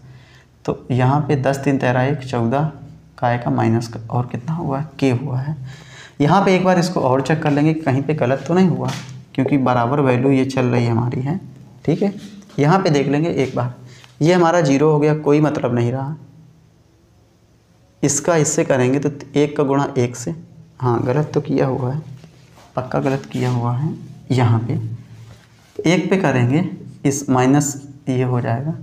Speaker 1: तो यहाँ पे दस, तीन, तेरह, एक, चौदह का का माइनस का, और कितना हुआ है? के हुआ है। यहाँ पे एक बार इसको और चेक कर लेंगे कहीं पे गलत तो नहीं हुआ, क्योंकि बराबर वैल्यू ये चल रही है हमारी, है? ठीक है? यहाँ पे देख लेंगे एक बार। ये हमारा ज़ीरो हो गया, कोई मतलब नहीं रहा। इसका इससे करेंगे तो एक का गुणा एक से। हाँ गलत तो किया हुआ है। पक्का गलत किया हुआ है यहाँ पे। एक पे करेंगे, इस माइनस ये हो जाएगा,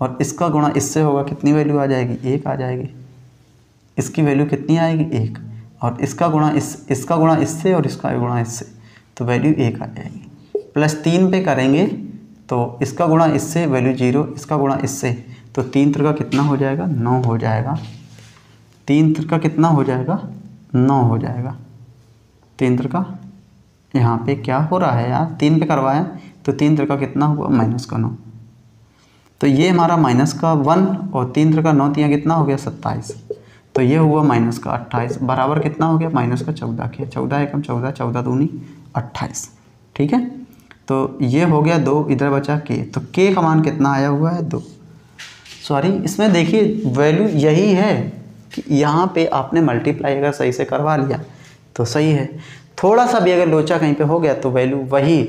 Speaker 1: और इसका गुणा इससे होगा, कितनी वैल्यू आ जाएगी? एक आ जाएगी। इसकी वैल्यू कितनी आएगी? एक। और इसका गुणा इस, इसका गुणा इससे और इसका गुणा इससे। तो वैल्यू एक आ जाएगी। प्लस तीन पे करेंगे तो इसका गुणा इससे वैल्यू ज़ीरो इसका गुणा इससे। तो तीन त्र का कितना हो जाएगा? नौ हो जाएगा। तीन त्र का कितना हो जाएगा? नौ हो जाएगा। तीन त्र का यहाँ पे क्या हो रहा है यार? तीन पे करवाया? तो तीन त्र का कितना हुआ? माइनस का नौ। तो ये हमारा माइनस का वन और तीन त्र का नौ तिया कितना हो गया? सत्ताईस। तो ये हुआ माइनस का अट्ठाईस। बराबर कितना हो गया? माइनस का चौदह के चौदह एकम चौदह चौदह दूनी अट्ठाईस। ठीक है? तो ये हो गया दो, इधर बचा के। तो के का मान कितना आया हुआ है? दो। सॉरी इसमें देखिए वैल्यू यही है कि यहाँ पे आपने मल्टीप्लाई अगर सही से करवा लिया तो सही है। थोड़ा सा भी अगर लोचा कहीं पे हो गया तो वैल्यू वही।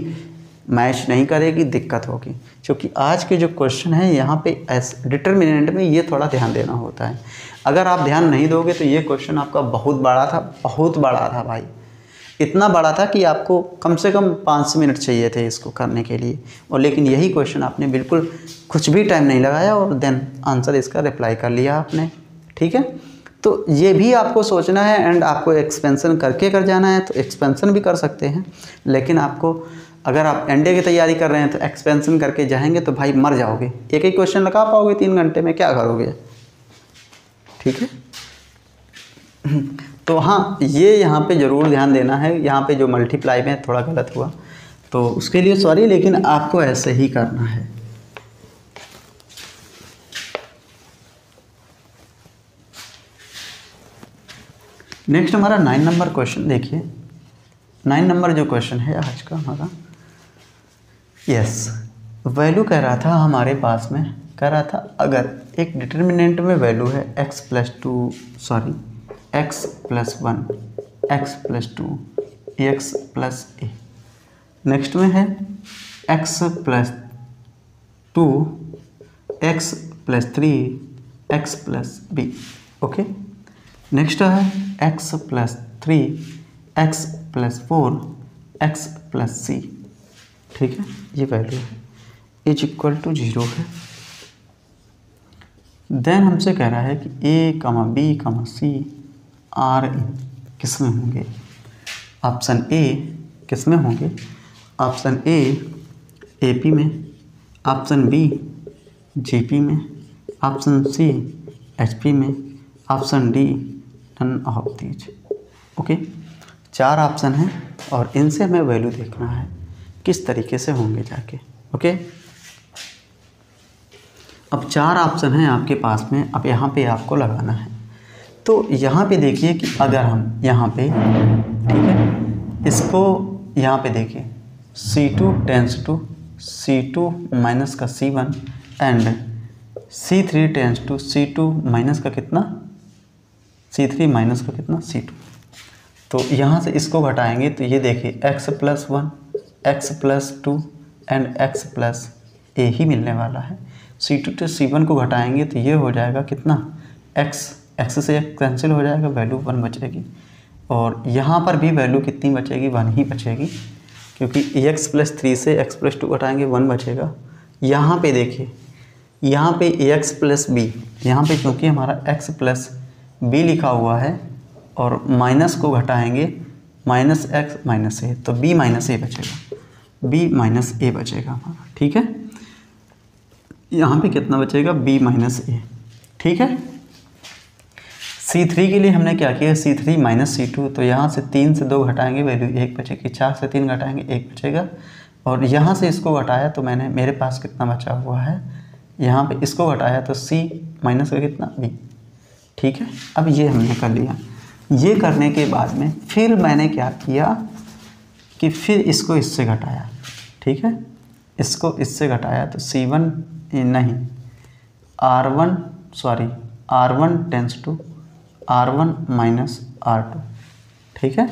Speaker 1: मैच नहीं करेगी, दिक्कत होगी। क्योंकि आज के जो क्वेश्चन है, यहाँ पे एस डिटर्मिनेंट में ये थोड़ा ध्यान देना होता है। अगर आप ध्यान नहीं दोगे तो ये क्वेश्चन आपका बहुत बड़ा था, बहुत बड़ा था भाई। इतना बड़ा था कि आपको कम से कम पाँच मिनट चाहिए थे इसको करने के लिए। और लेकिन यही क्वेश्चन आपने बिल्कुल कुछ भी टाइम नहीं लगाया और देन आंसर इसका रिप्लाई कर लिया आपने। ठीक है? तो ये भी आपको सोचना है एंड आपको एक्सपेंसन करके कर जाना है तो एक्सपेंसन भी कर सकते हैं। लेकिन आपको अगर आप एनडे की तैयारी कर रहे हैं तो एक्सपेंसन करके जाएँगे तो भाई मर जाओगे। एक ही क्वेश्चन लगा पाओगे तीन घंटे में, क्या करोगे? ठीक है? तो हाँ ये यहाँ पे ज़रूर ध्यान देना है। यहाँ पे जो मल्टीप्लाई में थोड़ा गलत हुआ तो उसके लिए सॉरी लेकिन आपको ऐसे ही करना है। नेक्स्ट हमारा नाइन नंबर क्वेश्चन देखिए। नाइन नंबर जो क्वेश्चन है आज का हमारा यस वैल्यू कह रहा था हमारे पास में कह रहा था अगर एक डिटर्मिनेंट में वैल्यू है x plus two sorry x plus one X plus two X plus A next में है x plus two X plus three X plus B okay next है x plus three X plus four X plus C ठीक है ये value है is equal to zero है। Then हमसे कह रहा है कि A comma B comma C are इन किसमें होंगे? ऑप्शन ए किसमें होंगे? ऑप्शन ए ए पी में। ऑप्शन बी जी पी में। ऑप्शन सी एच पी में। Option D none of these okay चार ऑप्शन हैं और इनसे हमें वैल्यू देखना है। किस तरीके से होंगे जाके ओके अब चार ऑप्शन हैं आपके पास में, अब यहाँ पे आपको लगाना है। तो यहाँ पे देखिए कि अगर हम यहाँ पे, ठीक है, इसको यहाँ पे देखिए C two tends to C two minus का C one and C three tends to C two minus का कितना? सी थ्री माइनस का कितना? सी टू तो यहाँ से इसको घटाएँगे तो ये देखिए X plus one X plus two and X plus A ही मिलने वाला है। सी टू से सी वन को घटाएँगे तो ये हो जाएगा कितना? एक्स एक्स से एक कैंसिल हो जाएगा वैल्यू वन बचेगी। और यहाँ पर भी वैल्यू कितनी बचेगी? वन ही बचेगी, क्योंकि एक्स प्लस थ्री से एक्स प्लस टू घटाएँगे वन बचेगा। यहाँ पे देखिए, यहाँ पे एक्स प्लस बी यहाँ पे क्योंकि हमारा एक्स प्लस बी लिखा हुआ है और माइनस को घटाएँगे माइनस एक्स माइनस ए तो बी माइनस ए बचेगा। बी माइनस ए बचेगा। हमारा ठीक है? यहाँ पे कितना बचेगा? बी माइनस ए ठीक है? सी थ्री के लिए हमने क्या किया? C three minus C two तो यहाँ से तीन से दो घटाएँगे वैल्यू एक बचेगी। चार से तीन घटाएँगे, एक बचेगा। और यहाँ से इसको घटाया तो मैंने, मेरे पास कितना बचा हुआ है? यहाँ पे इसको घटाया तो सी माइनस का कितना? बी ठीक है? अब ये हमने कर लिया। ये करने के बाद में फिर मैंने क्या किया कि फिर इसको इससे घटाया। ठीक है? इसको इससे घटाया तो सी वन नहीं। R one sorry R one tends to R one minus R two ठीक है?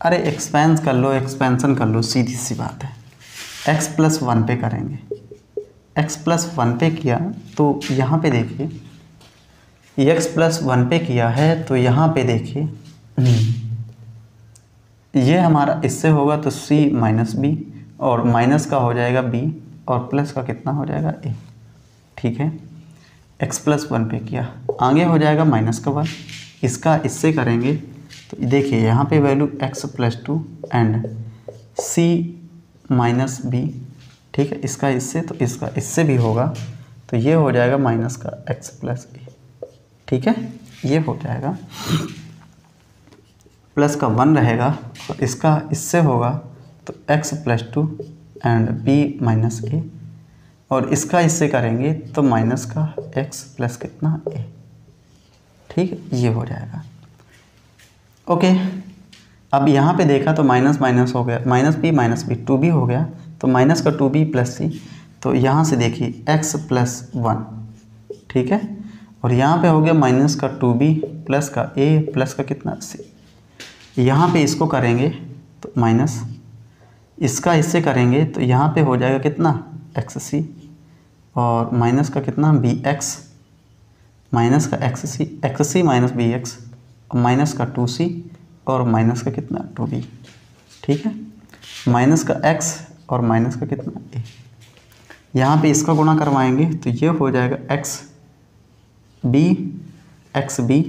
Speaker 1: अरे एक्सपेंस कर लो एक्सपेंसन कर लो, सीधी सी बात है। एक्स प्लस वन पे करेंगे। एक्स प्लस वन पे किया तो यहाँ पे देखिए। एक्स प्लस वन पे किया है तो यहाँ पे देखिए। ये हमारा, इससे होगा तो सी माइनस बी और माइनस का हो जाएगा बी और प्लस का कितना हो जाएगा ए ठीक है? एक्स प्लस वन पे किया। आगे हो जाएगा माइनस का वन इसका, इससे करेंगे तो देखिए, यहाँ पे value X plus two and C minus B ठीक है? इसका, इससे तो इसका, इससे भी होगा तो ये हो जाएगा माइनस का एक्स प्लस ए ठीक है? ये हो जाएगा। प्लस का वन रहेगा तो इसका इससे होगा तो X plus two and B minus A और इसका इससे करेंगे तो माइनस का एक्स प्लस कितना ए ठीक, ये हो जाएगा। ओके, अब यहाँ पे देखा तो माइनस माइनस हो गया, minus B minus B two B हो गया तो माइनस का टू बी प्लस सी तो यहाँ से देखिए एक्स प्लस वन, ठीक है? और यहाँ पे हो गया माइनस का टू बी प्लस का ए प्लस का कितना? सी यहाँ पे इसको करेंगे तो माइनस इसका इससे करेंगे तो यहाँ पे हो जाएगा कितना? एक्स सी और माइनस का कितना? बी एक्स माइनस का X C X C minus B X और माइनस का टू सी और माइनस का कितना? टू बी ठीक है? माइनस का एक्स और माइनस का कितना? ए यहाँ पे इसका गुणा करवाएँगे तो ये हो जाएगा एक्स बी एक्स बी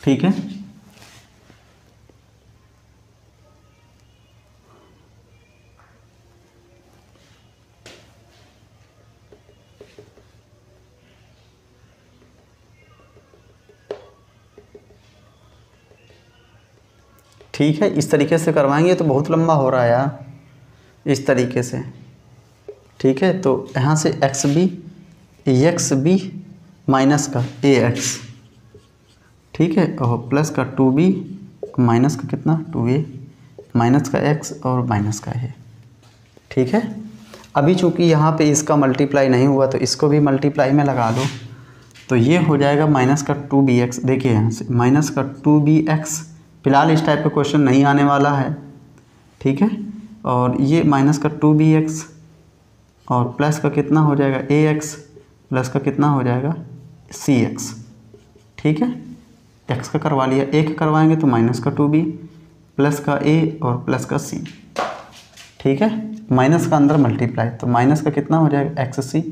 Speaker 1: ठीक है? ठीक है, इस तरीके से करवाएँगे तो बहुत लंबा हो रहा है यार। इस तरीके से। ठीक है तो यहाँ से X B X B minus का ए एक्स ठीक है, और प्लस का टू बी माइनस का कितना? टू ए माइनस का एक्स और माइनस का ए ठीक है? अभी चूँकि यहाँ पे इसका मल्टीप्लाई नहीं हुआ तो इसको भी मल्टीप्लाई में लगा दो। तो ये हो जाएगा माइनस का टू बी एक्स देखिए यहाँ से, माइनस का टू बी एक्स फ़िलहाल इस टाइप का क्वेश्चन नहीं आने वाला है, ठीक है? और ये माइनस का टू बी एक्स और प्लस का कितना हो जाएगा? ए एक्स प्लस का कितना हो जाएगा? सी एक्स ठीक है? एक्स का करवा लिया ए का करवाएँगे तो माइनस का टू बी प्लस का ए और प्लस का सी ठीक है? माइनस का अंदर मल्टीप्लाई तो माइनस का कितना हो जाएगा? एक्स सी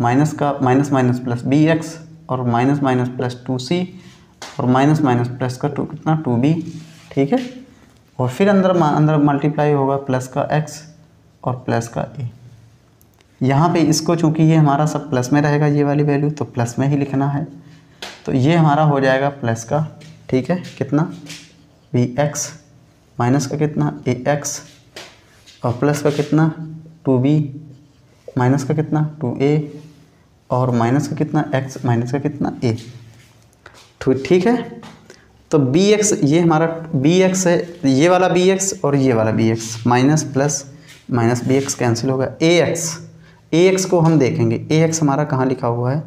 Speaker 1: माइनस का minus minus plus B X और minus minus plus two C और माइनस माइनस प्लस का टू, कितना? टू बी, ठीक है? और फिर अंदर अंदर मल्टीप्लाई होगा प्लस का एक्स और प्लस का ए। यहाँ पे इसको, चूँकि ये हमारा सब प्लस में रहेगा ये वाली वैल्यू तो प्लस में ही लिखना है। तो ये हमारा हो जाएगा प्लस का, ठीक है? कितना? B X. माइनस का कितना? ए एक्स। और प्लस का कितना? Two B. माइनस का कितना? Two A. और माइनस का कितना? एक्स। माइनस का कितना? ए। ठीक है? तो बी एक्स ये हमारा बी एक्स है, ये वाला बी एक्स और ये वाला B X minus plus minus B X cancel होगा। ए एक्स ए एक्स को हम देखेंगे। ए एक्स हमारा कहाँ लिखा हुआ है?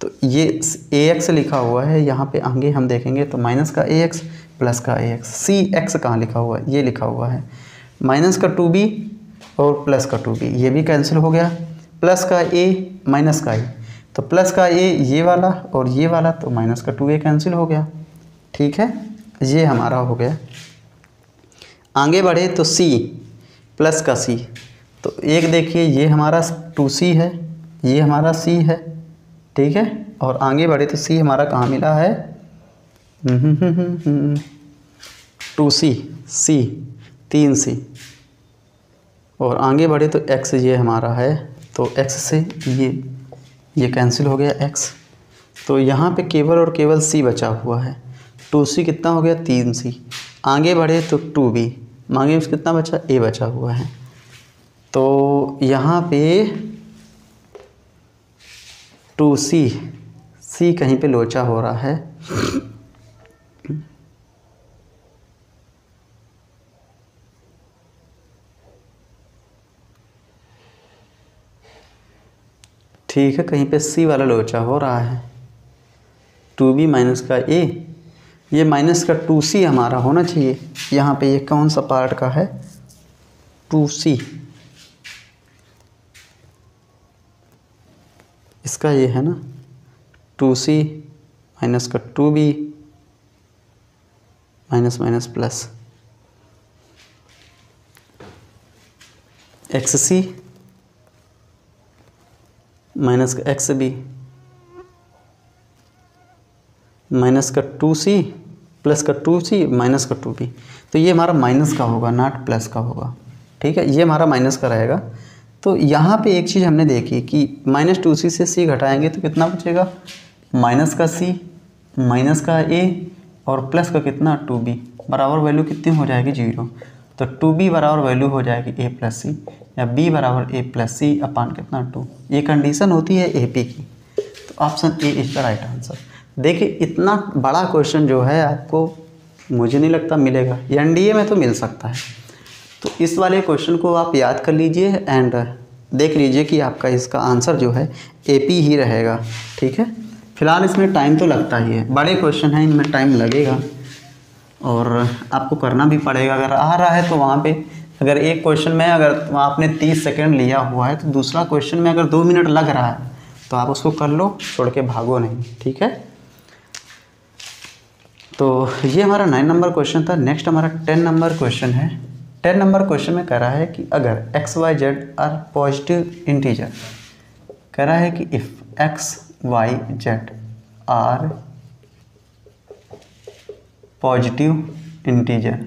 Speaker 1: तो ये ए एक्स लिखा हुआ है, यहाँ पे आगे हम देखेंगे तो माइनस का ए एक्स प्लस का ए एक्स सी एक्स कहाँ लिखा हुआ है? ये लिखा हुआ है। माइनस का टू बी और प्लस का टू बी ये भी कैंसिल हो गया। प्लस का ए माइनस का ए तो प्लस का ए ये वाला और ये वाला तो माइनस का टू ए कैंसिल हो गया। ठीक है? ये हमारा हो गया। आगे बढ़े तो सी प्लस का सी तो एक देखिए, ये हमारा टू सी है, ये हमारा सी है। ठीक है? और आगे बढ़े तो सी हमारा कहाँ मिला है? टू सी सी तीन सी और आगे बढ़े तो एक्स ये हमारा है तो एक्स से ये ये कैंसिल हो गया एक्स तो यहाँ पे केवल और केवल सी बचा हुआ है। टू सी कितना हो गया? तीन सी आगे बढ़े तो टू बी मांगे कितना बचा? ए बचा हुआ है। तो यहाँ पे टू सी सी कहीं पे लोचा हो रहा है। ठीक है, कहीं पे सी वाला लोचा हो रहा है। टू बी माइनस का ए ये माइनस का टू सी हमारा होना चाहिए। यहाँ पे ये कौन सा पार्ट का है? टू सी इसका ये है ना? टू सी माइनस का two B minus minus plus X C minus का एक्स बी, माइनस का टू सी, प्लस का टू सी, माइनस का टू बी। तो ये हमारा माइनस का होगा, नॉट प्लस का होगा। ठीक है? ये हमारा माइनस का रहेगा। तो यहाँ पे एक चीज़ हमने देखी कि माइनस टू सी से सी घटाएँगे तो कितना बचेगा? माइनस का सी, माइनस का ए, और प्लस का कितना? Two B. बराबर वैल्यू कितनी हो जाएगी? ज़ीरो। तो टू बी बराबर वैल्यू हो जाएगी ए प्लस सी, या बी बराबर ए प्लस सी अपान कितना टू? ये कंडीशन होती है ए पी की। तो option A is the right answer देखिए, इतना बड़ा क्वेश्चन जो है आपको मुझे नहीं लगता मिलेगा। एन डी ए में तो मिल सकता है। तो इस वाले क्वेश्चन को आप याद कर लीजिए एंड देख लीजिए कि आपका इसका आंसर जो है ए पी ही रहेगा। ठीक है? फ़िलहाल इसमें टाइम तो लगता ही है। बड़े क्वेश्चन हैं, इनमें टाइम लगेगा। और आपको करना भी पड़ेगा। अगर आ रहा है तो वहाँ पे अगर एक क्वेश्चन में अगर आपने तीस सेकेंड लिया हुआ है तो दूसरा क्वेश्चन में अगर दो मिनट लग रहा है तो आप उसको कर लो, छोड़ के भागो नहीं, ठीक है? तो ये हमारा नाइन नंबर क्वेश्चन था। नेक्स्ट हमारा टेन नंबर क्वेश्चन है। टेन नंबर क्वेश्चन में कह रहा है कि अगर X Y Z are positive integer कह रहा है कि if X Y Z are positive integer.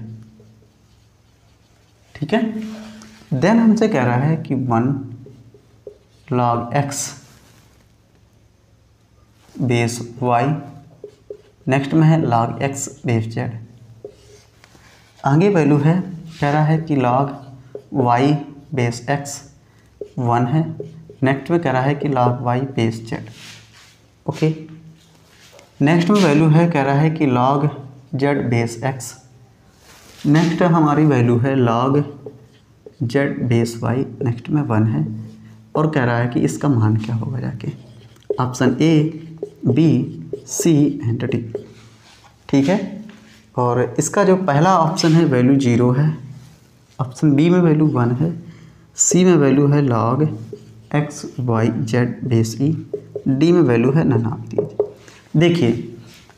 Speaker 1: ठीक है? देन हमसे कह रहा है कि one log X base Y next में है लॉग एक्स बेस जेड आगे वैल्यू है, कह रहा है कि log Y base X one है नेक्स्ट में कह रहा है कि log Y base Z okay next में वैल्यू है, कह रहा है कि log Z base X next हमारी वैल्यू है log Z base Y next में वन है और कह रहा है कि इसका मान क्या होगा जाके? Option A B C and D ठीक है? और इसका जो पहला ऑप्शन है वैल्यू ज़ीरो है। ऑप्शन बी में वैल्यू वन है। सी में वैल्यू है log X Y Z base E D में वैल्यू है नन आप दीजिए देखिए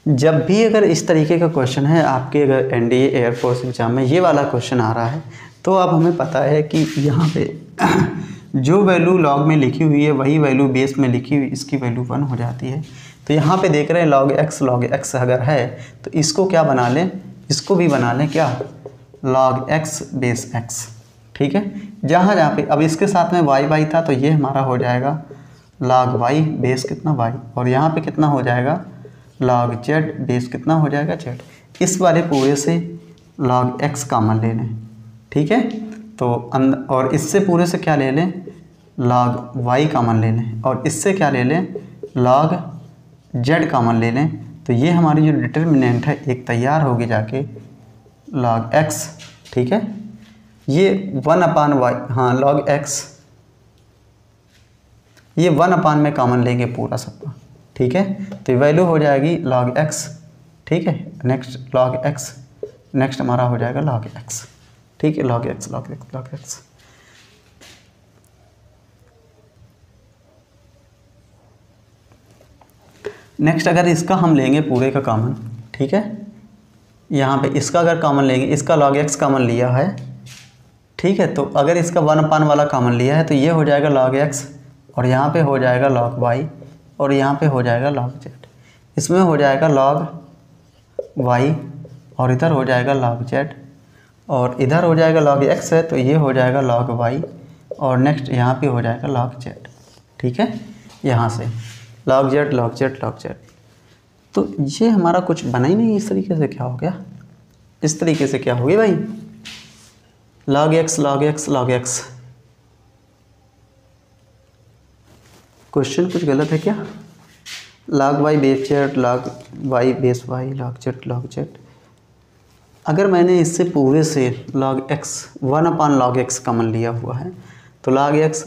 Speaker 1: जब भी अगर इस तरीके का क्वेश्चन है, आपके अगर एन डी एयरफोर्स एग्ज़ाम में ये वाला क्वेश्चन आ रहा है तो अब हमें पता है कि यहाँ पे जो वैल्यू लॉग में लिखी हुई है, वही वैल्यू बेस में लिखी हुई, इसकी वैल्यू वन हो जाती है। तो यहाँ पे देख रहे हैं लॉग एक्स लॉग एक्स अगर है तो इसको क्या बना लें? इसको भी बना लें क्या? लॉग एक्स बेस एक्स ठीक है? जहाँ जहाँ पे, अब इसके साथ में वाई वाई था तो ये हमारा हो जाएगा लॉग वाई बेस कितना वाई और यहाँ पे कितना हो जाएगा? लॉग जेड बेस कितना हो जाएगा जेड इस वाले पूरे से लॉग एक्स कामन ले लें, ठीक है? तो अंदर और इससे पूरे से क्या ले लें? लॉग वाई कामन ले लें, और इससे क्या ले लें? लॉग जेड कामन ले लें। तो ये हमारी जो डिटर्मिनेंट है, एक तैयार होगी जाके लॉग एक्स ठीक है? ये वन अपान वाई हाँ लॉग एक्स ये वन अपान में कामन लेंगे पूरा सबका ठीक है? तो वैल्यू हो जाएगी लॉग एक्स ठीक है? नेक्स्ट लॉग एक्स नेक्स्ट हमारा हो जाएगा लॉग एक्स ठीक है? Log X log X log X next अगर इसका हम लेंगे पूरे का कॉमन ठीक है? यहाँ पे इसका अगर कॉमन लेंगे, इसका लॉग एक्स कॉमन लिया है, ठीक है? तो अगर इसका वन अपान वाला कॉमन लिया है तो ये हो जाएगा लॉग एक्स और यहाँ पे हो जाएगा लॉग वाई और यहाँ पे हो जाएगा लॉग जेड इसमें हो जाएगा लॉग वाई और इधर हो जाएगा लॉग जेड और इधर हो जाएगा लॉग एक्स है तो ये हो जाएगा लॉग वाई और नेक्स्ट यहाँ पे हो जाएगा लॉग जेड ठीक है? यहाँ से। Log Z log Z log Z तो ये हमारा कुछ बना ही नहीं इस तरीके से क्या हो गया? इस तरीके से क्या हो गया भाई? Log X log X log X question, कुछ गलत है क्या? Log Y base Z log Y base Y log Z log Z अगर मैंने इससे पूरे से log X one upon log X common लिया हुआ है तो लॉग एक्स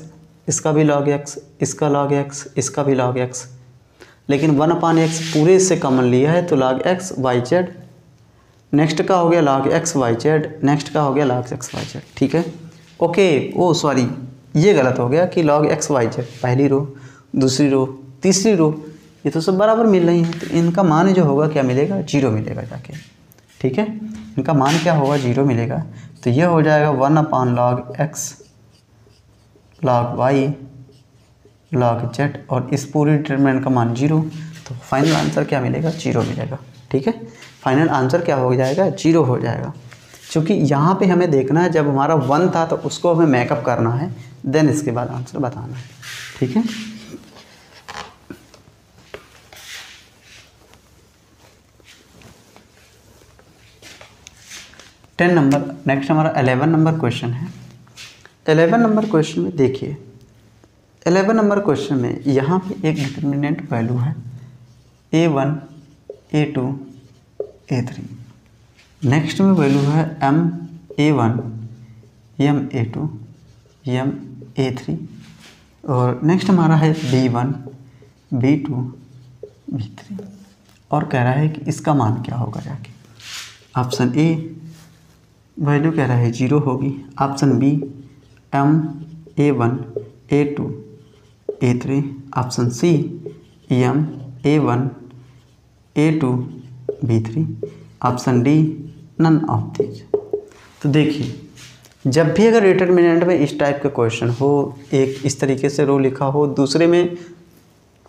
Speaker 1: इसका भी लॉग एक्स इसका लॉग एक्स इसका भी लॉग एक्स लेकिन वन अपान एक्स पूरे से कॉमन लिया है तो log X Y Z next का हो गया log X Y Z next का हो गया लॉग एक्स वाई जेड ठीक है? ओके ओ सॉरी ये गलत हो गया कि लॉग एक्स वाई जेड पहली रो दूसरी रो, तीसरी रो, ये तो सब बराबर मिल रही हैं। तो इनका मान जो होगा, क्या मिलेगा? ज़ीरो मिलेगा जाके। ठीक है? इनका मान क्या होगा? ज़ीरो मिलेगा। तो ये हो जाएगा one upon log X log Y log Z और इस पूरी डिटर्मिनेंट का मान ज़ीरो। तो फाइनल आंसर क्या मिलेगा? ज़ीरो मिलेगा। ठीक है? फाइनल आंसर क्या हो जाएगा? ज़ीरो हो जाएगा। क्योंकि यहाँ पे हमें देखना है, जब हमारा वन था तो उसको हमें मेकअप करना है। देन इसके बाद आंसर बताना है। ठीक है? टेन नंबर नेक्स्ट हमारा एलेवन नंबर क्वेश्चन है। एलेवन नंबर क्वेश्चन में देखिए एलेवन नंबर क्वेश्चन में यहाँ पे एक डिटर्मिनेंट वैल्यू है A one A two A three next में वैल्यू है M A one M A two M A three और नेक्स्ट हमारा है B one B two B three और कह रहा है कि इसका मान क्या होगा जाके? ऑप्शन ए वैल्यू कह रहा है ज़ीरो होगी, option B M A one A two A three option C M A one A two B three option D none of these तो देखिए, जब भी अगर डिटर्मिनेंट में इस टाइप का क्वेश्चन हो, एक इस तरीके से रो लिखा हो, दूसरे में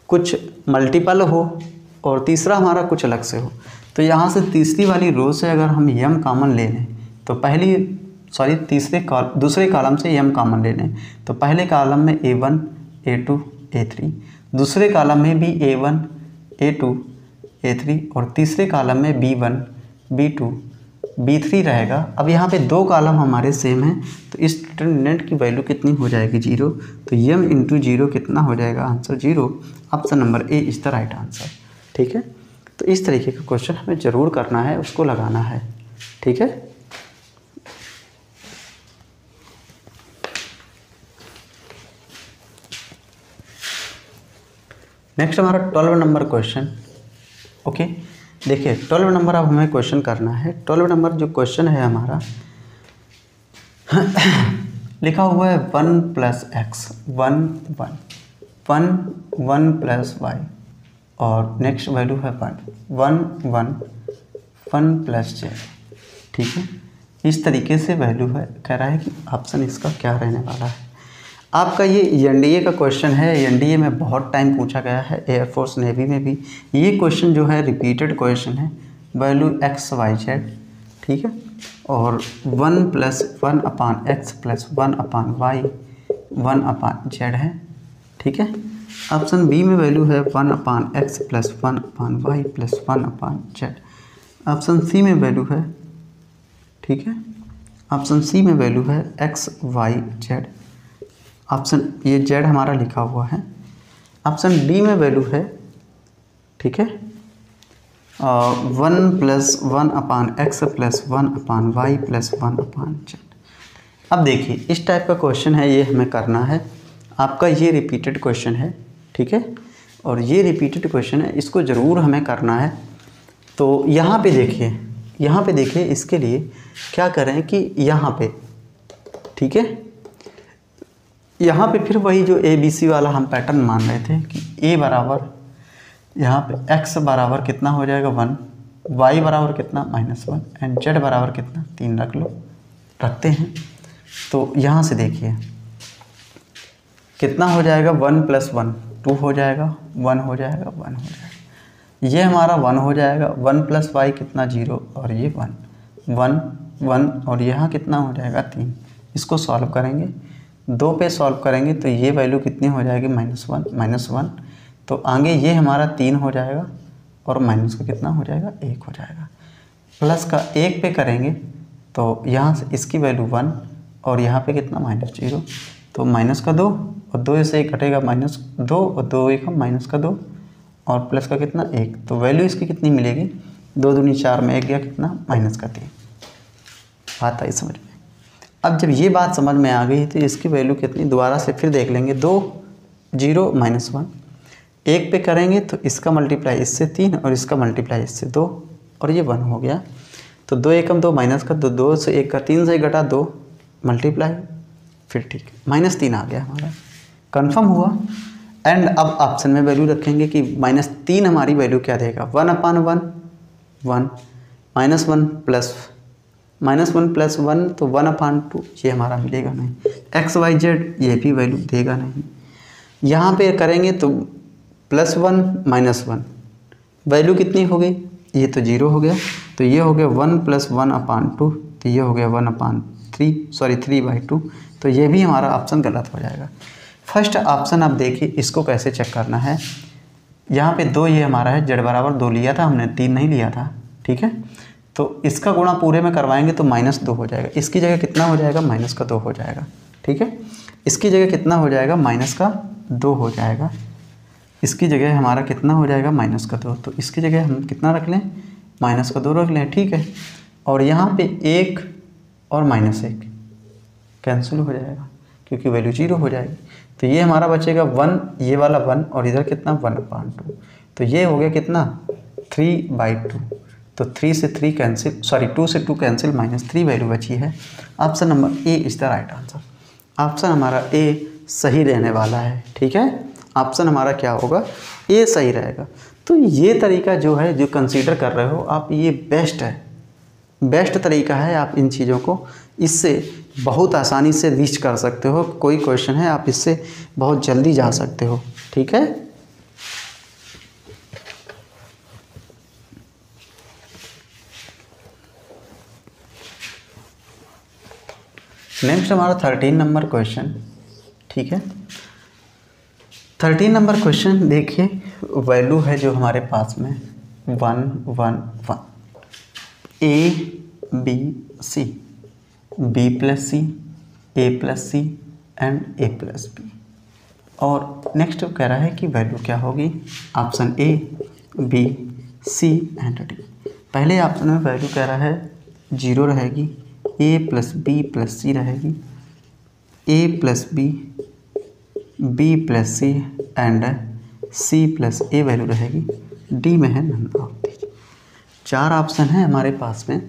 Speaker 1: कुछ मल्टीपल हो, और तीसरा हमारा कुछ अलग से हो तो यहाँ से तीसरी वाली रो से अगर हम यम कॉमन ले लें तो पहली सॉरी तीसरे कॉल, दूसरे कॉलम से यम कॉमन ले लें। तो पहले कॉलम में A one A two A three दूसरे कॉलम में भी A one A two A three और तीसरे कॉलम में B one B two B three रहेगा। अब यहाँ पे दो कॉलम हमारे सेम हैं तो इस डिटर्मिनेंट की वैल्यू कितनी हो जाएगी? ज़ीरो तो यम इंटू ज़ीरो कितना हो जाएगा? Answer zero option number A is the right answer ठीक है? तो इस तरीके का क्वेश्चन हमें ज़रूर करना है, उसको लगाना है। ठीक है? नेक्स्ट हमारा ट्वेल्व नंबर क्वेश्चन ओके देखिए ट्वेल्व नंबर अब हमें क्वेश्चन करना है. ट्वेल्व नंबर जो क्वेश्चन है हमारा, लिखा हुआ है one plus X one one one one plus Y और नेक्स्ट वैल्यू है one one one one plus Z ठीक है? इस तरीके से वैल्यू है, कह रहा है कि ऑप्शन इसका क्या रहने वाला है? आपका ये एनडीए का क्वेश्चन है। एनडीए में बहुत टाइम पूछा गया है। एयरफोर्स नेवी में भी। ये क्वेश्चन जो है रिपीटेड क्वेश्चन है। वैल्यू एक्स वाई जेड ठीक है? और one plus one upon X plus one upon Y one upon Z है। ठीक है? ऑप्शन बी में वैल्यू है one upon X plus one upon Y plus one upon Z option C में value है, ठीक है? ऑप्शन सी में वैल्यू है एक्स वाई जेड ऑप्शन ये जेड हमारा लिखा हुआ है। ऑप्शन डी में वैल्यू है, ठीक है? One plus one upon X plus one upon Y plus one upon Z. अब देखिए, इस टाइप का क्वेश्चन है, ये हमें करना है। आपका ये रिपीटेड क्वेश्चन है, ठीक है? और ये रिपीटेड क्वेश्चन है, इसको ज़रूर हमें करना है। तो यहाँ पे देखिए, यहाँ पे देखिए, इसके लिए क्या करें कि यहाँ पे, ठीक है? यहाँ पे फिर वही जो ए बी सी वाला हम पैटर्न मान रहे थे कि ए बराबर यहाँ पे एक्स बराबर कितना हो जाएगा वन वाई बराबर कितना माइनस वन एंड जेड बराबर कितना तीन रख लो, रखते हैं। तो यहाँ से देखिए, कितना हो जाएगा वन प्लस वन टू हो जाएगा वन हो जाएगा वन हो जाएगा। ये हमारा वन हो जाएगा वन प्लस वाई कितना ज़ीरो और ये वन वन वन और यहाँ कितना हो जाएगा तीन। इसको सॉल्व करेंगे। दो पे सॉल्व करेंगे तो ये वैल्यू कितनी हो जाएगी? माइनस वन माइनस वन तो आगे ये हमारा तीन हो जाएगा और माइनस का कितना हो जाएगा? एक हो जाएगा। प्लस का एक पे करेंगे तो यहाँ से इसकी वैल्यू वन और यहाँ पे कितना? माइनस ज़ीरो तो माइनस का दो और दो से एक कटेगा माइनस दो और दो एक हम माइनस का दो और प्लस का कितना? एक। तो वैल्यू इसकी कितनी मिलेगी? दो दूनी चार में एक गया कितना? माइनस का तीन। बात आई समझ में? अब जब ये बात समझ में आ गई तो इसकी वैल्यू कितनी? दोबारा से फिर देख लेंगे। दो, ज़ीरो माइनस वन एक पे करेंगे तो इसका मल्टीप्लाई इससे तीन और इसका मल्टीप्लाई इससे दो, और ये वन हो गया। तो दो एकम दो माइनस का दो दो से एक का तीन से घटा दो मल्टीप्लाई फिर ठीक। माइनस तीन आ गया हमारा। कन्फर्म हुआ। एंड अब ऑप्शन में वैल्यू रखेंगे कि माइनस तीन हमारी वैल्यू क्या देगा? One upon one one minus one plus minus one plus one तो वन अपान टू, ये हमारा मिलेगा नहीं। एक्स, वाई, जेड, ये भी वैल्यू देगा नहीं। यहाँ पे करेंगे तो plus one, minus one. Value कितनी हो गई? ये तो ज़ीरो हो गया। तो ये हो गया one plus one upon two तो ये हो गया one upon three, sorry, three by two. तो ये भी हमारा ऑप्शन गलत हो जाएगा। फ़र्स्ट ऑप्शन आप देखिए, इसको कैसे चेक करना है। यहाँ पे दो ये हमारा है, जेड बराबर दो लिया था, हमने तीन नहीं लिया था। ठीक है? तो इसका गुणा पूरे में करवाएँगे तो माइनस दो हो जाएगा। इसकी जगह कितना हो जाएगा? माइनस का दो हो जाएगा। ठीक है? इसकी जगह कितना हो जाएगा? माइनस का दो हो जाएगा। इसकी जगह हमारा कितना हो जाएगा? माइनस का दो। तो इसकी जगह हम कितना रख लें? माइनस का दो रख लें। ठीक है? और यहाँ पे एक और माइनस एक कैंसिल हो जाएगा, क्योंकि वैल्यू ज़ीरो हो जाएगी। तो ये हमारा बचेगा वन, ये वाला वन, और इधर कितना? One point two. तो ये हो गया कितना? Three by two. तो थ्री से थ्री कैंसिल सॉरी टू से two cancel minus three value बची है। Option number A is the right answer option हमारा ए सही रहने वाला है, ठीक है? ऑप्शन हमारा क्या होगा? ए सही रहेगा। तो ये तरीका जो है, जो कंसीडर कर रहे हो, आप ये बेस्ट है। बेस्ट तरीका है आप इन चीज़ों को, इससे बहुत आसानी से रीच कर सकते हो। कोई क्वेश्चन है, आप इससे बहुत जल्दी जा सकते हो, ठीक है? नेक्स्ट हमारा थर्टीन नंबर क्वेश्चन ठीक है? थर्टीन नंबर क्वेश्चन देखिए वैल्यू है जो हमारे पास में one one one A B C B plus C A plus C and A plus B और नेक्स्ट कह रहा है कि वैल्यू क्या होगी? Option A B C and D पहले ऑप्शन में वैल्यू कह रहा है ज़ीरो रहेगी A plus B plus C रहेगी। A plus B B plus C and C plus A value रहेगी। डी में है नन ऑफ़ चार ऑप्शन है हमारे पास में।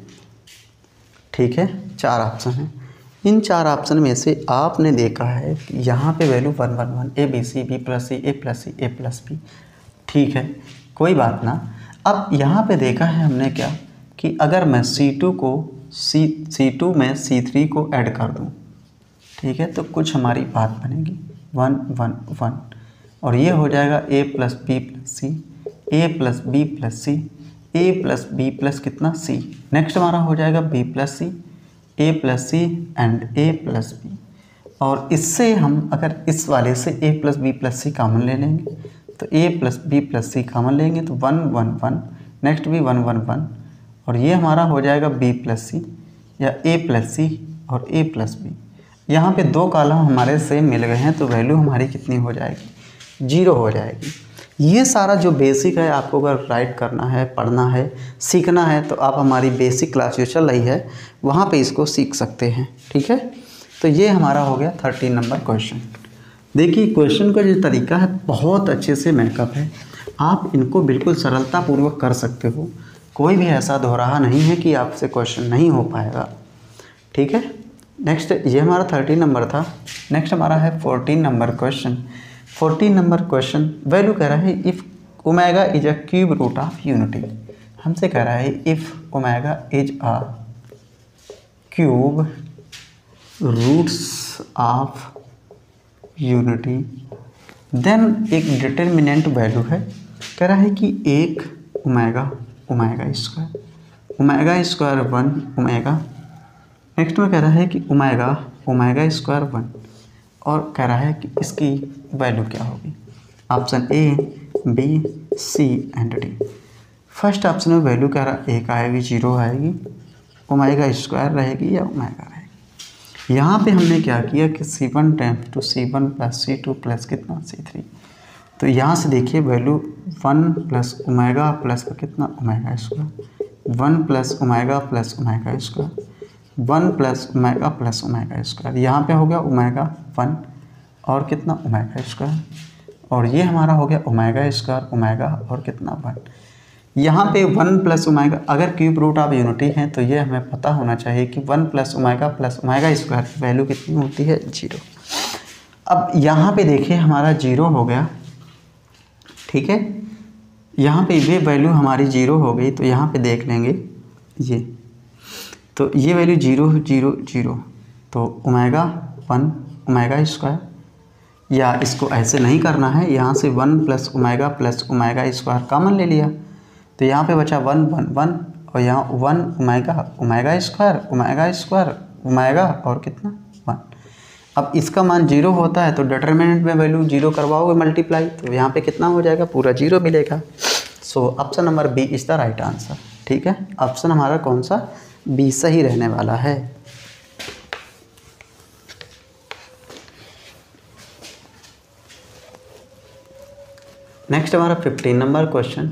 Speaker 1: ठीक है, चार ऑप्शन है। इन चार ऑप्शन में से आपने देखा है कि यहाँ पे value one one one A B C B plus C A plus C A plus B ठीक है, कोई बात ना। अब यहाँ पे देखा है हमने क्या कि अगर मैं सी टू को सी सी टू में सी थ्री को ऐड कर दूँ। ठीक है? तो कुछ हमारी बात बनेगी। वन वन वन और ये हो जाएगा A plus B plus C A plus B plus C A plus B plus कितना? सी नेक्स्ट हमारा हो जाएगा B plus C A plus C and A plus B और इससे हम अगर इस वाले से A plus B plus C common ले लेंगे तो A plus B plus C common लेंगे तो वन वन वन नेक्स्ट भी वन वन वन और ये हमारा हो जाएगा बी प्लस सी या ए प्लस सी और ए प्लस बी यहाँ पे दो कॉलम हमारे सेम मिल गए हैं तो वैल्यू हमारी कितनी हो जाएगी? ज़ीरो हो जाएगी। ये सारा जो बेसिक है, आपको अगर राइट करना है, पढ़ना है, सीखना है तो आप हमारी बेसिक क्लास जो चल रही है, वहाँ पे इसको सीख सकते हैं, ठीक है? तो ये हमारा हो गया थर्टीन नंबर क्वेश्चन देखिए क्वेश्चन का जो तरीका है, बहुत अच्छे से मेकअप है। आप इनको बिल्कुल सरलतापूर्वक कर सकते हो। कोई भी ऐसा दोहराहा नहीं है कि आपसे क्वेश्चन नहीं हो पाएगा। ठीक है? नेक्स्ट ये हमारा थर्टीन नंबर था। नेक्स्ट हमारा है fourteen number question fourteen number question value कह रहा है if omega is a cube root of unity हमसे कह रहा है if omega is a cube roots of unity then एक डिटर्मिनेंट वैल्यू है। कह रहा है कि एक omega omega square. Omega square one, omega. Next में कह रहा है कि ओमेगा ओमेगा स्क्वायर वन। और कह रहा है कि इसकी वैल्यू क्या होगी? Option A B C and D first option में वैल्यू कह रहा है एक आएगी ज़ीरो आएगी। ओमेगा स्क्वायर रहेगी या ओमेगा रहेगी? यहाँ पे हमने क्या किया कि C one time two C one plus C two plus कितना? सी थ्री तो यहाँ से देखिए value one plus omega plus कितना omega square? One plus omega plus omega square. One plus omega plus omega square. यहाँ पे हो गया ओमेगा वन। और कितना उमेगा स्क्वायर? और ये हमारा हो गया ओमेगा स्क्वायर उमेगा और कितना वन। यहाँ पे वन प्लस ओमेगा, अगर क्यूब रूट ऑफ़ यूनिटी है तो ये हमें पता होना चाहिए कि one plus omega plus omega square की वैल्यू कितनी होती है? ज़ीरो। अब यहाँ पे देखिए हमारा ज़ीरो हो गया। ठीक है? यहाँ पे ये वैल्यू हमारी ज़ीरो हो गई तो यहाँ पे देख लेंगे, ये। तो ये वैल्यू ज़ीरो ज़ीरो ज़ीरो तो ओमेगा वन ओमेगा स्क्वायर या इसको ऐसे नहीं करना है, यहाँ से one plus omega plus omega square common ले लिया। तो यहाँ पे बचा वन वन वन और यहाँ one omega omega square omega square omega और कितना? अब इसका मान ज़ीरो होता है तो डिटर्मिनेंट में वैल्यू ज़ीरो करवाओगे मल्टीप्लाई तो यहाँ पे कितना हो जाएगा? पूरा ज़ीरो मिलेगा। So option number B is the right answer ठीक है? ऑप्शन हमारा कौन सा? बी सही रहने वाला है। नेक्स्ट हमारा fifteen number question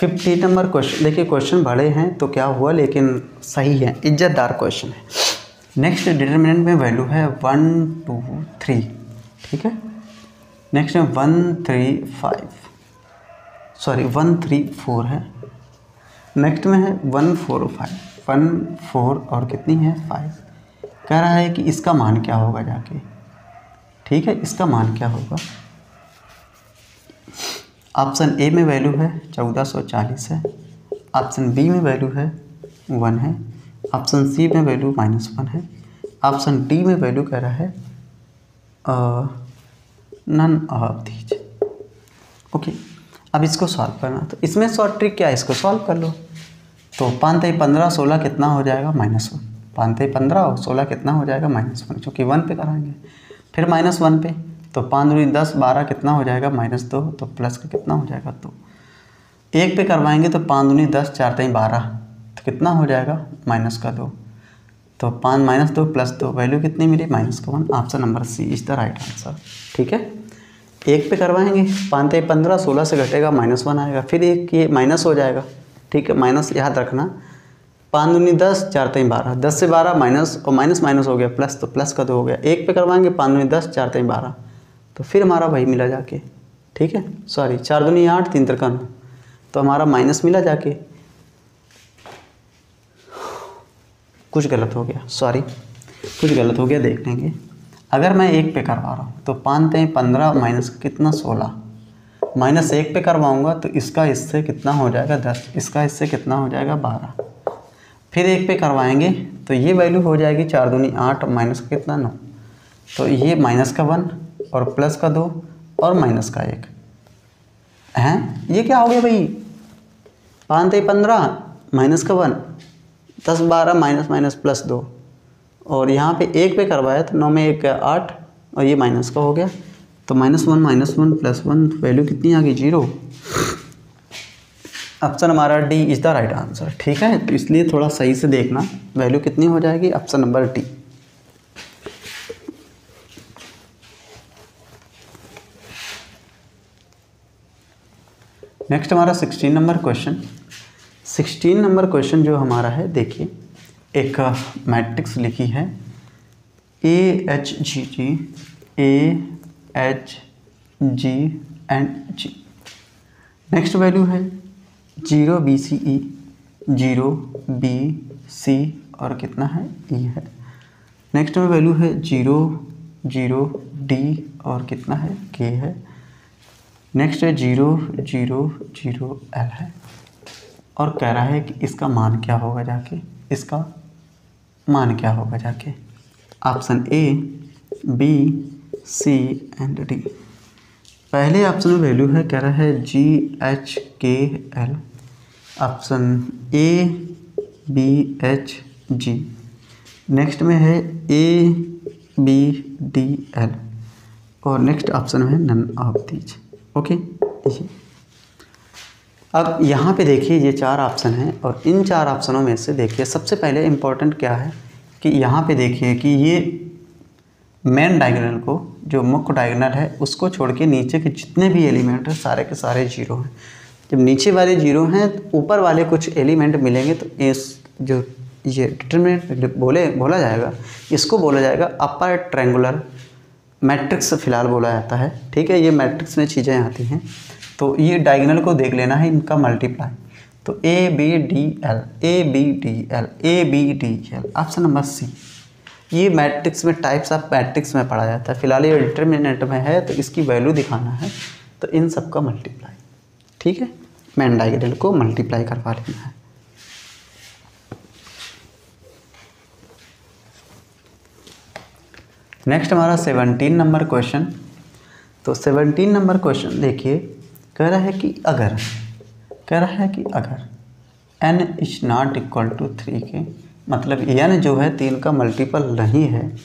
Speaker 1: fifteen number question देखिए क्वेश्चन बड़े हैं तो क्या हुआ, लेकिन सही है, इज्जतदार क्वेश्चन है। नेक्स्ट डिटर्मिनेंट में वैल्यू है वन टू थ्री ठीक है? नेक्स्ट में one three five sorry one three four है. नेक्स्ट में है one four five one four और कितनी है? फाइव कह रहा है कि इसका मान क्या होगा जाके? ठीक है, इसका मान क्या होगा? ऑप्शन ए में वैल्यू है चौदह सौ चालीस है. ऑप्शन बी में वैल्यू है वन है. ऑप्शन सी में वैल्यू माइनस वन है। ऑप्शन डी में वैल्यू कह रहा है नन ऑफ़ दीज ओके, अब इसको सॉल्व करना तो इसमें शॉर्ट ट्रिक क्या है? इसको सॉल्व कर लो। तो पाँच तेई पंद्रह सोलह कितना हो जाएगा? Minus one. पाँच तेई पंद्रह और सोलह कितना हो जाएगा? माइनस वन क्योंकि वन पे कराएँगे। फिर माइनस वन पे। तो पाँच दूनी दस बारह कितना हो जाएगा? माइनस दो तो प्लस का कितना हो जाएगा? दो। एक पे करवाएँगे तो पाँच दूनी दस, चार तई बारह। तो कितना हो जाएगा? माइनस का दो। तो पाँच माइनस दो प्लस दो, वैल्यू कितनी मिली? माइनस का one. Option number C is the right answer. ठीक है? एक पे करवाएँगे पाँच तेई पंद्रह, सोलह से घटेगा, माइनस वन आएगा। फिर एक ये माइनस हो जाएगा। ठीक है? माइनस याद रखना। पाँच दूनी दस, चार तीन बारह। दस से बारह, माइनस, और माइनस माइनस हो गया, प्लस तो प्लस का दो हो गया। एक पे करवाएँगे पाँच दूनी दस, चार तीन बारह। तो फिर हमारा वही मिला जाके। ठीक है? सॉरी, चार दूनी आठ, तीन तरका नौ तो हमारा माइनस मिला जाके। कुछ गलत हो गया सॉरी कुछ गलत हो गया, देख लेंगे। अगर मैं एक पे करवा रहा हूँ तो पाँच तेई पंद्रह माइनस कितना सोलह? माइनस एक पे करवाऊँगा तो इसका इससे कितना हो जाएगा दस? इसका इससे कितना हो जाएगा बारह? फिर एक पे करवाएँगे तो ये वैल्यू हो जाएगी चार दूनी आठ माइनस का कितना नौ? तो ये माइनस का वन और प्लस का दो और माइनस का एक। हैं? ये क्या हो गया भाई? पाँच तेई पंद्रह माइनस का वन दस बारह माइनस माइनस प्लस दो। और यहाँ पे एक पे करवाया तो नौ में एक आठ, और ये माइनस का हो गया। तो minus one minus one, plus one value कितनी आ गई? ज़ीरो। ऑप्शन हमारा D is the right answer, ठीक है? तो इसलिए थोड़ा सही से देखना, वैल्यू कितनी हो जाएगी? Option number D. नेक्स्ट हमारा sixteen number question. Sixteen number question जो हमारा है, देखिए, एक मैट्रिक्स लिखी है। A H G G, A H G and G. Next value है zero B C E, zero B C और कितना है? ई है। नेक्स्ट में वैल्यू है ज़ीरो ज़ीरो डी और कितना है? के है। नेक्स्ट है ज़ीरो ज़ीरो ज़ीरो एल है। और कह रहा है कि इसका मान क्या होगा जाके? इसका मान क्या होगा जाके? Option A B C and D पहले ऑप्शन में वैल्यू है, कह रहा है G H K L option A B H G next में है ए बी डी एल और नेक्स्ट ऑप्शन में नन ऑफ़ दीज ओके जी अब यहाँ पे देखिए, ये चार ऑप्शन हैं और इन चार ऑप्शनों में से देखिए, सबसे पहले इम्पोर्टेंट क्या है कि यहाँ पे देखिए कि ये मेन डायगोनल को, जो मुख्य डायगोनल है, उसको छोड़ के नीचे के जितने भी एलिमेंट हैं, सारे के सारे ज़ीरो हैं। जब नीचे वाले ज़ीरो हैं तो ऊपर वाले कुछ एलिमेंट मिलेंगे तो इस जो ये डिटर्मिनेंट बोले, बोला जाएगा, इसको बोला जाएगा अपर ट्रेंगुलर मैट्रिक्स फ़िलहाल बोला जाता है। ठीक है, ये मैट्रिक्स में चीज़ें आती हैं। तो ये डायगनल को देख लेना है, इनका मल्टीप्लाई तो A B D L A B D L A B D L option number C ये मैट्रिक्स में टाइप्स ऑफ़ मैट्रिक्स में पढ़ा जाता है। फ़िलहाल ये डिटर्मिनेंट में है तो इसकी वैल्यू दिखाना है। तो इन सब का मल्टीप्लाई ठीक है? मैन डायगनल को मल्टीप्लाई करवा लेना है। नेक्स्ट हमारा सेवनटीन नंबर क्वेश्चन तो सेवनटीन नंबर क्वेश्चन देखिए कह रहा है कि अगर, कह रहा है कि अगर n is not equal to three के मतलब n जो है तीन का मल्टीपल नहीं है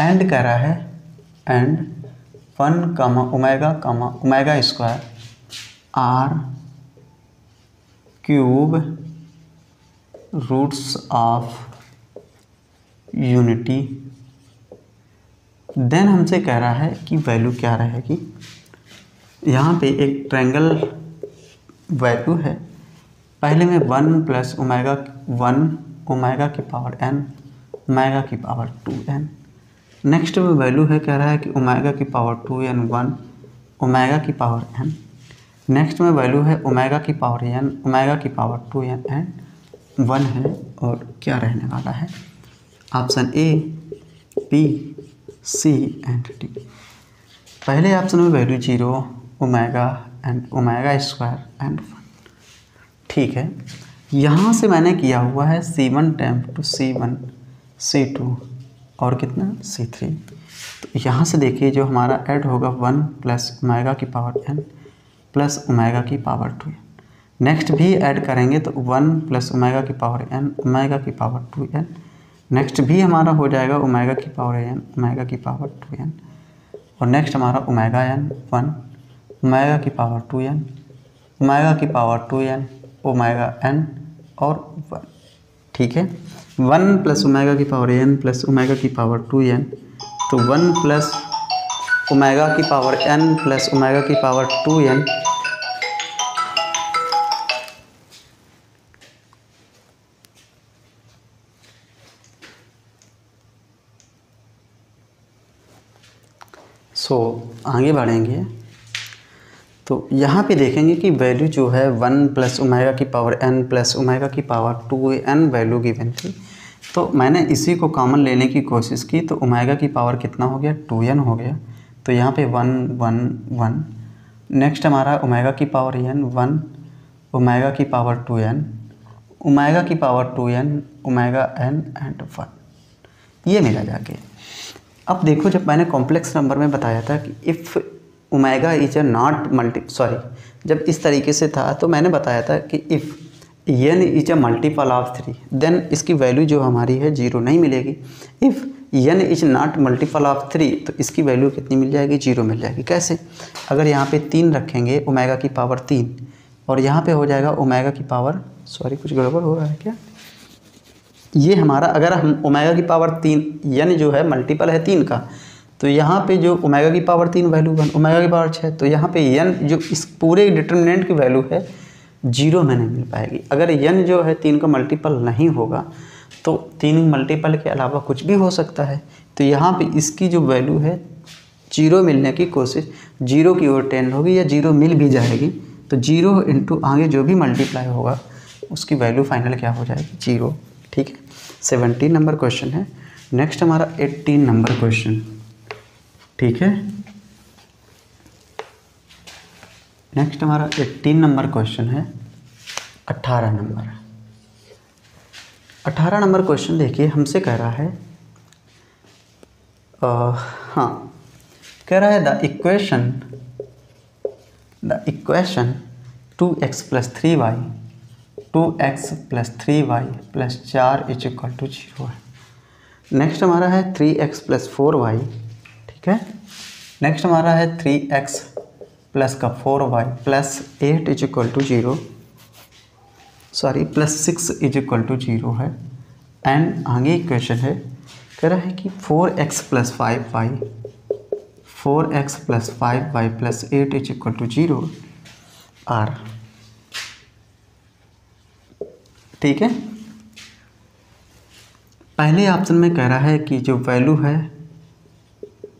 Speaker 1: एंड कह रहा है and one comma omega comma omega square or cube roots of unity then हमसे कह रहा है कि वैल्यू क्या रहेगी? यहाँ पे एक ट्रायंगल वैल्यू है। पहले में one plus omega one omega की पावर एन ओमेगा की पावर टू एन नेक्स्ट में वैल्यू है, कह रहा है कि ओमेगा की power two N one omega की पावर एन नेक्स्ट में वैल्यू है ओमेगा की पावर एन ओमेगा की power two N N one है और क्या रहने वाला है? Option A B C and D पहले ऑप्शन में value zero omega and omega square and ठीक है, यहाँ से मैंने किया हुआ है C one temp two C one C two और कितना? सी थ्री तो यहाँ से देखिए जो हमारा ऐड होगा वन प्लस ओमेगा की पावर एन प्लस ओमेगा की पावर टू एन नेक्स्ट भी ऐड करेंगे तो वन प्लस ओमेगा की पावर एन ओमेगा की पावर टू एन नेक्स्ट भी हमारा हो जाएगा ओमेगा की पावर एन ओमेगा की पावर टू एन और नेक्स्ट हमारा ओमेगा एन वन ओमेगा की पावर टू एन ओमेगा की power two N omega N और वन ठीक है? वन प्लस ओमेगा की पावर एन प्लस ओमेगा की पावर टू एन तो वन प्लस ओमेगा की पावर एन प्लस ओमेगा की पावर टू एन सो आगे बढ़ेंगे। तो यहाँ पे देखेंगे कि वैल्यू जो है वन प्लस ओमेगा की पावर एन प्लस ओमेगा की power two N value given थी। तो मैंने इसी को कॉमन लेने की कोशिश की तो ओमेगा की पावर कितना हो गया? टू एन हो गया। तो यहाँ पे वन वन वन नेक्स्ट हमारा ओमेगा की पावर एन वन ओमेगा की पावर टू एन ओमेगा की power two N omega N and one ये मिला जाके। अब देखो, जब मैंने कॉम्प्लेक्स नंबर में बताया था कि if omega is a not multi sorry जब इस तरीके से था तो मैंने बताया था कि if N is a multiple of three then इसकी वैल्यू जो हमारी है ज़ीरो नहीं मिलेगी। If N is not multiple of three तो इसकी वैल्यू कितनी मिल जाएगी? ज़ीरो मिल जाएगी। कैसे? अगर यहाँ पे तीन रखेंगे ओमेगा की पावर तीन, और यहाँ पे हो जाएगा ओमेगा की पावर सॉरी कुछ गड़बड़ हो रहा है क्या? ये हमारा, अगर हम ओमेगा की पावर तीन एन जो है मल्टीपल है तीन का तो यहाँ पे जो ओमेगा की पावर तीन वैल्यू वन ओमेगा की पावर छः तो यहाँ पे एन जो इस पूरे डिटर्मिनेंट की वैल्यू है ज़ीरो में नहीं मिल पाएगी। अगर एन जो है तीन का मल्टीपल नहीं होगा तो तीन मल्टीपल के अलावा कुछ भी हो सकता है। तो यहाँ पे इसकी जो वैल्यू है ज़ीरो मिलने की कोशिश ज़ीरो की ओर टेंड होगी या ज़ीरो मिल भी जाएगी तो ज़ीरो इंटू आगे जो भी मल्टीप्लाई होगा, उसकी वैल्यू फाइनल क्या हो जाएगी? ज़ीरो ठीक है? सेवनटीन नंबर क्वेश्चन है। नेक्स्ट हमारा एट्टीन नंबर क्वेश्चन ठीक है? नेक्स्ट हमारा एट्टीन नंबर क्वेश्चन है अट्ठारह नंबर अट्ठारह नंबर क्वेश्चन देखिए हमसे कह रहा है आ, हाँ कह रहा है the equation the equation two X plus three Y two X plus three Y plus चार इज़ इक्वल टू ज़ीरो है। नेक्स्ट हमारा है three X plus four Y ठीक है? नेक्स्ट हमारा है थ्री एक्स प्लस का four Y plus eight is equal to zero sorry plus six is equal to zero है. एंड आगे इक्वेशन है, कह रहा है कि four X plus five Y four X plus five Y plus eight is equal to zero or ठीक है? पहले ऑप्शन में कह रहा है कि जो वैल्यू है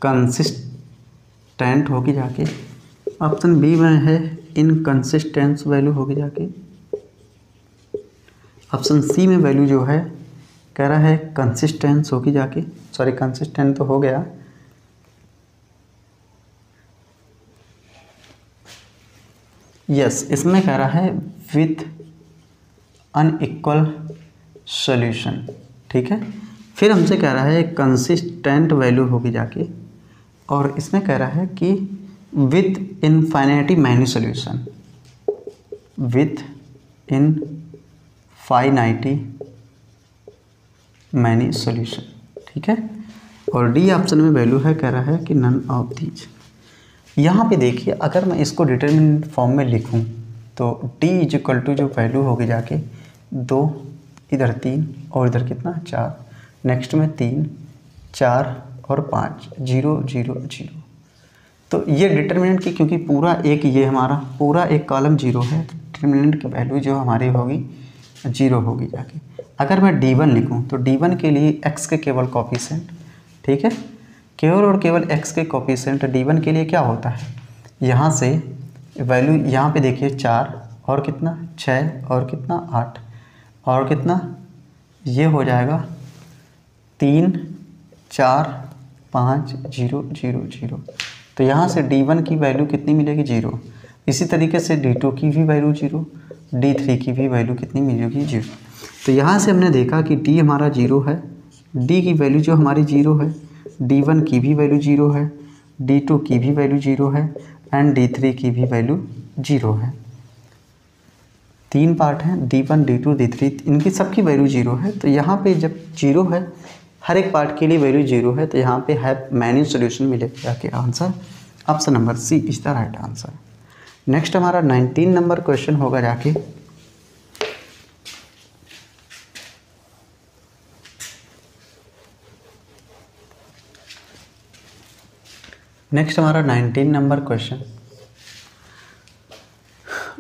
Speaker 1: कंसिस्टेंट होगी जाके ऑप्शन बी में है इनकन्सिस्टेंस वैल्यू होगी जाके। ऑप्शन सी में वैल्यू जो है कह रहा है कंसिस्टेंस होगी जाके। सॉरी कंसिस्टेंट तो हो गया। यस yes, इसमें कह रहा है विथ अनइक्वल सोल्यूशन ठीक है? फिर हमसे कह रहा है कंसिस्टेंट वैल्यू होगी जाके। और इसमें कह रहा है कि with in infinity many solution with infinity many solution ठीक है? और डी ऑप्शन में वैल्यू है, कह रहा है कि नन ऑफ़ दीज यहाँ पे देखिए, अगर मैं इसको डिटर्मिनेंट फॉर्म में लिखूँ तो डी इज़ इक्वल टू जो वैल्यू होगी जाके, दो, इधर तीन और इधर कितना? चार। नेक्स्ट में तीन, चार और पाँच, ज़ीरो ज़ीरो ज़ीरो। तो ये डिटर्मिनेंट की, क्योंकि पूरा एक ये हमारा, पूरा एक कॉलम ज़ीरो है तो डिटर्मिनेंट की वैल्यू जो हमारी होगी, ज़ीरो होगी जाके। अगर मैं डी वन लिखूँ तो डी वन के लिए एक्स के केवल कॉपीसेंट ठीक है? केवल और केवल एक्स के कॉपीसेंट डी वन के लिए क्या होता है? यहाँ से वैल्यू यहाँ पे देखिए, चार, और कितना? छः और कितना? आठ। और कितना? ये हो जाएगा तीन, चार पाँच ज़ीरो ज़ीरो ज़ीरो। तो यहाँ से डी वन की वैल्यू कितनी मिलेगी? ज़ीरो। इसी तरीके से डी टू की भी वैल्यू ज़ीरो डी थ्री की भी वैल्यू कितनी मिलेगी? ज़ीरो। तो यहाँ से हमने देखा कि डी हमारा ज़ीरो है। डी की वैल्यू जो हमारी ज़ीरो है डी वन की भी वैल्यू ज़ीरो है डी टू की भी वैल्यू ज़ीरो है एंड डी थ्री की भी वैल्यू ज़ीरो है। तीन पार्ट हैं। D one D two D three इनकी सबकी वैल्यू ज़ीरो है। तो यहाँ पे जब ज़ीरो है हर एक पार्ट के लिए वैल्यू ज़ीरो है तो यहाँ पे है मैन्यू सोल्यूशन मिलेगा कि answer option number C is the right answer next हमारा नाइनटीन नंबर क्वेश्चन होगा जाके। नेक्स्ट हमारा nineteen number question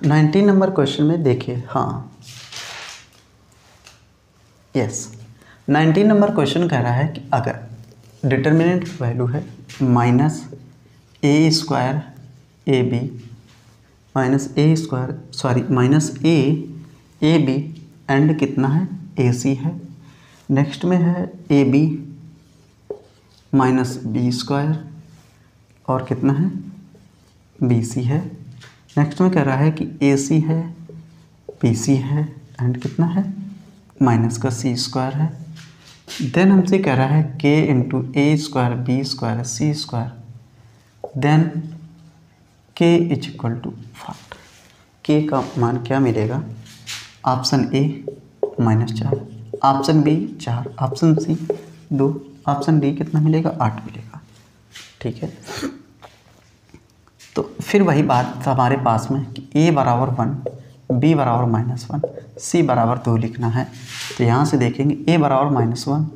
Speaker 1: nineteen number question में देखिए हाँ। यस नाइनटीन नंबर क्वेश्चन कह रहा है कि अगर डिटर्मिनेंट वैल्यू है minus A square A B minus A square, sorry, minus A A B, and कितना है? ए सी है। नेक्स्ट में है A B minus B square, और कितना है? बी सी है। नेक्स्ट में कह रहा है कि ए सी है, बी सी है, एंड कितना है? माइनस का सी स्क्वायर है। देन हमसे कह रहा है K into A square B square C square then K is equal to five K का मान क्या मिलेगा? ऑप्शन ए माइनस चार. ऑप्शन बी चार. ऑप्शन सी दो. ऑप्शन डी कितना मिलेगा? आठ मिलेगा. ठीक है? तो फिर वही बात हमारे पास में कि ए बराबर वन बी बराबर माइनस वन सी बराबर दो लिखना है। तो यहाँ से देखेंगे ए बराबर माइनस वन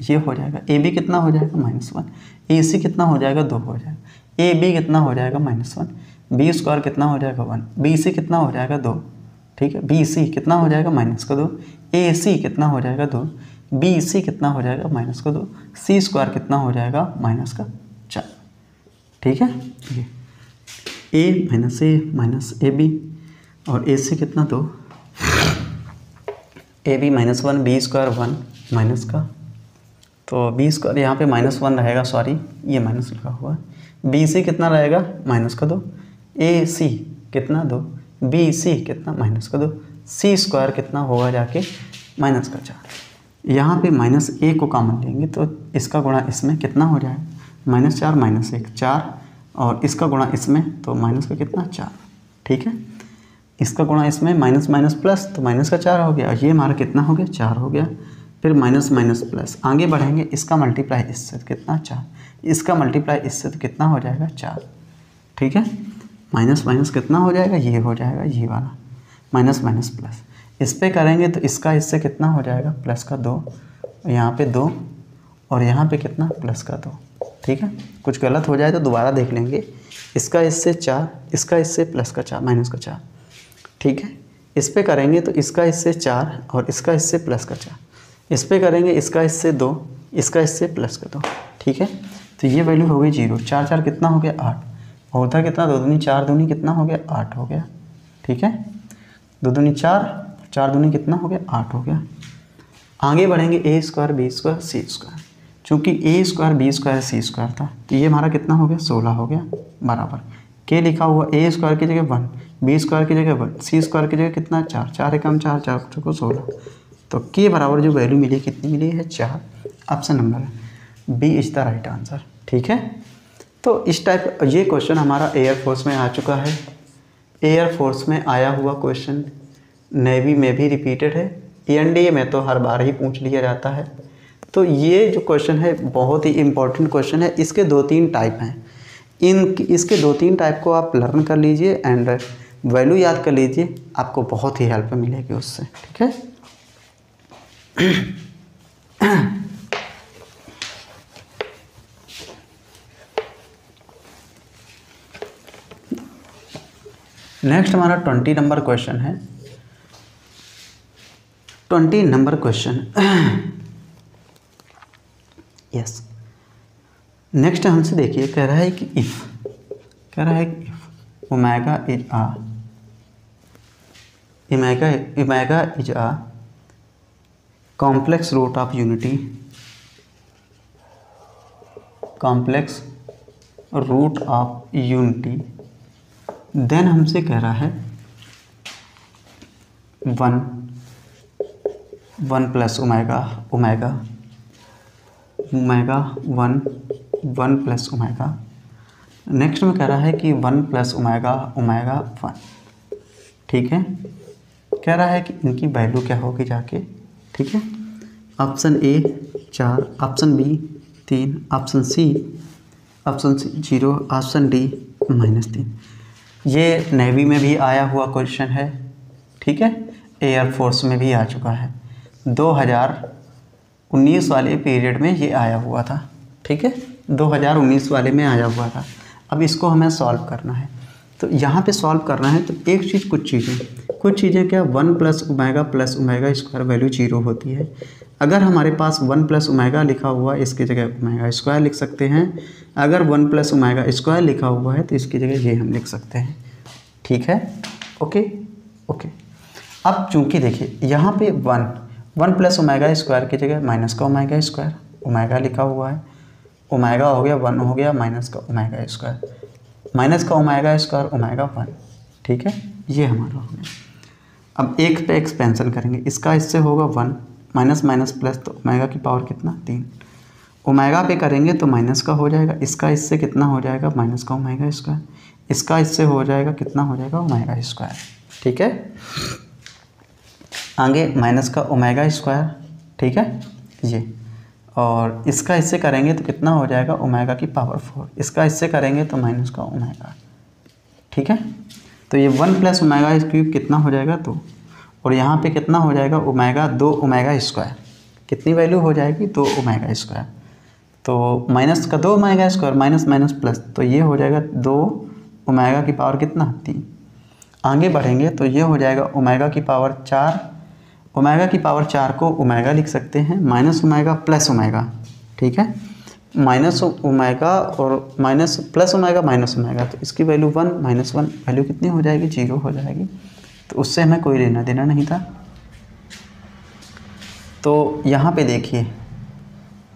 Speaker 1: ये हो जाएगा। ए बी कितना हो जाएगा? माइनस वन ए सी कितना हो जाएगा? दो हो जाएगा। ए बी कितना हो जाएगा? माइनस वन बी स्क्वायर कितना हो जाएगा? वन बी सी कितना हो जाएगा? दो. ठीक है? बी सी कितना हो जाएगा? माइनस का दो. ए सी कितना हो जाएगा? दो. बी सी कितना हो जाएगा? माइनस का दो. सी स्क्वायर कितना हो जाएगा? माइनस का चार. ठीक है? A minus A minus A B और ए से कितना दो? A B minus one B square one minus का। तो बी स्क्वायर यहाँ पे माइनस वन रहेगा सॉरी ये माइनस लिखा हुआ है। बी सी कितना रहेगा? माइनस का दो। ए सी कितना दो? बी सी कितना? माइनस का दो। सी स्क्वायर कितना होगा जाके? माइनस का चार। यहाँ पे माइनस ए को कॉमन लेंगे तो इसका गुणा इसमें कितना हो जाएगा माइनस चार माइनस एक, चार। और इसका गुणा इसमें तो माइनस का कितना? चार। ठीक है? इसका गुणा इसमें, माइनस माइनस प्लस तो माइनस का चार हो गया ये हमारा कितना हो गया? चार हो गया। फिर माइनस माइनस प्लस। आगे बढ़ेंगे, इसका मल्टीप्लाई इससे तो कितना? चार। इसका मल्टीप्लाई इससे तो कितना हो जाएगा? चार। ठीक है? माइनस माइनस कितना हो जाएगा? ये हो जाएगा, ये वाला। Minus minus plus. इस पर करेंगे तो इसका इससे कितना हो जाएगा? प्लस का दो। यहाँ पे दो, और यहाँ पे कितना? प्लस का दो। ठीक है? कुछ गलत हो जाए तो दोबारा देख लेंगे। इसका इससे चार, इसका इससे प्लस का चार, माइनस का चार। ठीक है? इस पर करेंगे तो इसका इससे चार और इसका इससे प्लस का चार। इस पर करेंगे, इसका इससे दो, इसका इससे प्लस का दो। ठीक है? तो ये वैल्यू हो गई ज़ीरो। चार चार कितना हो गया? आठ। और कितना? दो दूनी चार दूनी कितना हो गया? आठ हो गया। ठीक है? दो दूनी चार चार दूनी कितना हो गया? आठ हो गया। आगे बढ़ेंगे A square B square C square चूँकि A square B square C square था तो ये हमारा कितना हो गया? सोलह हो गया। बराबर। के लिखा हुआ ए स्क्वायर की जगह वन बी स्क्वायर की जगह सी स्क्वायर की जगह कितना? चार। चार एकम चार चार को सोलह। तो के बराबर जो वैल्यू मिली, कितनी मिली? है चार। Option number B is the right answer ठीक है? तो इस टाइप ये क्वेश्चन हमारा एयरफोर्स में आ चुका है। एयरफोर्स में आया हुआ क्वेश्चन नेवी में भी रिपीटेड है। ई में तो हर बार ही पूछ लिया जाता है। तो ये जो क्वेश्चन है, बहुत ही इम्पोर्टेंट क्वेश्चन है। इसके दो तीन टाइप हैं। इन, इसके दो तीन टाइप को आप लर्न कर लीजिए एंड वैल्यू याद कर लीजिए, आपको बहुत ही हेल्प मिलेगी उससे, ठीक है? नेक्स्ट हमारा ट्वेंटी नंबर क्वेश्चन है। Twenty number question yes next हमसे देखिए, कह रहा है कि इफ़ कह रहा है कि if omega is a omega omega is a complex root of unity complex root of unity then हमसे कह रहा है one one plus omega omega omega one one plus omega next में कह रहा है कि one plus omega omega one ठीक है? कह रहा है कि इनकी वैल्यू क्या होगी जाके? ठीक है? ऑप्शन ए चार, ऑप्शन बी तीन, option C option C zero, option D minus तीन। ये नेवी में भी आया हुआ क्वेश्चन है, ठीक है? एयरफोर्स में भी आ चुका है। 2019 वाले पीरियड में ये आया हुआ था, ठीक है? 2019 वाले में आया हुआ था। अब इसको हमें सॉल्व करना है। तो यहाँ पे सॉल्व करना है तो एक चीज़ कुछ चीज़ें। कुछ चीज़ें क्या? One plus omega plus omega square value zero होती है। अगर हमारे पास वन प्लस उमेगा लिखा हुआ है, इसकी जगह ओमेगा स्क्वायर लिख सकते हैं। अगर वन प्लस उमेगा स्क्वायर लिखा हुआ है तो इसकी जगह ये हम लिख सकते हैं। ठीक है? ओके? ओके। अब चूँकि देखिए, यहाँ पे one one plus omega square की जगह माइनस का ओमेगा स्क्वायर, ओमेगा लिखा हुआ है। ओमेगा हो गया वन, हो गया माइनस का ओमेगा स्क्वायर। माइनस का ओमेगा स्क्वायर, ओमेगा वन। ठीक है? ये हमारा हो गया। अब एक पे एक्सपेंशन करेंगे। इसका इससे होगा वन माइनस माइनस प्लस तो ओमेगा की पावर कितना? तीन। ओमेगा पे करेंगे तो माइनस का हो जाएगा। इसका इससे कितना हो जाएगा? माइनस का ओमेगा स्क्वायर इसका इससे हो जाएगा, कितना हो जाएगा? ओमेगा स्क्वायर ठीक है? आगे माइनस का ओमेगा स्क्वायर ठीक है? ये। और इसका इससे करेंगे तो कितना हो जाएगा? ओमेगा की पावर फोर इसका इससे करेंगे तो माइनस का ओमेगा ठीक है? तो ये वन प्लस ओमेगा क्यूब कितना हो जाएगा तो और यहाँ पे कितना हो जाएगा ओमेगा दो ओमेगा स्क्वायर? कितनी वैल्यू हो जाएगी दो ओमेगा स्क्वायर? तो माइनस का दो omega square minus minus plus तो ये हो जाएगा दो ओमेगा की पावर कितना? तीन। आगे बढ़ेंगे तो ये हो जाएगा ओमेगा की पावर चार। ओमेगा की पावर चार को ओमेगा लिख सकते हैं, माइनस ओमेगा प्लस ओमेगा, ठीक है? माइनस ओमेगा और minus plus omega, minus omega तो इसकी value one, minus one, value कितनी हो जाएगी? ज़ीरो हो जाएगी। तो उससे हमें कोई लेना देना नहीं था। तो यहाँ पे देखिए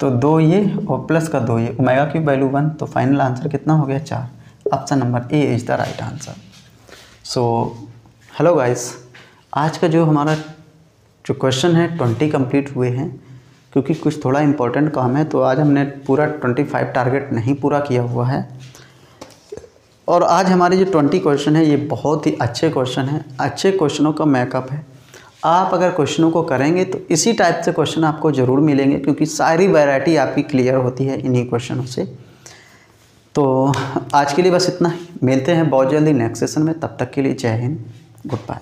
Speaker 1: तो दो ये और प्लस का दो ये, ओमेगा की वैल्यू वन तो फाइनल आंसर कितना हो गया? चार। Option number A is the right answer. So hello guys आज का जो हमारा जो क्वेश्चन है ट्वेंटी कंप्लीट हुए हैं। क्योंकि कुछ थोड़ा इम्पोर्टेंट काम है तो आज हमने पूरा ट्वेंटी फाइव टारगेट नहीं पूरा किया हुआ है। और आज हमारे जो ट्वेंटी क्वेश्चन है, ये बहुत ही अच्छे क्वेश्चन हैं। अच्छे क्वेश्चनों का मेकअप है। आप अगर क्वेश्चनों को करेंगे तो इसी टाइप से क्वेश्चन आपको ज़रूर मिलेंगे, क्योंकि सारी वैरायटी आपकी क्लियर होती है इन्हीं क्वेश्चनों से। तो आज के लिए बस इतना ही। मिलते हैं बहुत जल्दी नेक्स्ट सेशन में। तब तक के लिए जय हिंद। Good bye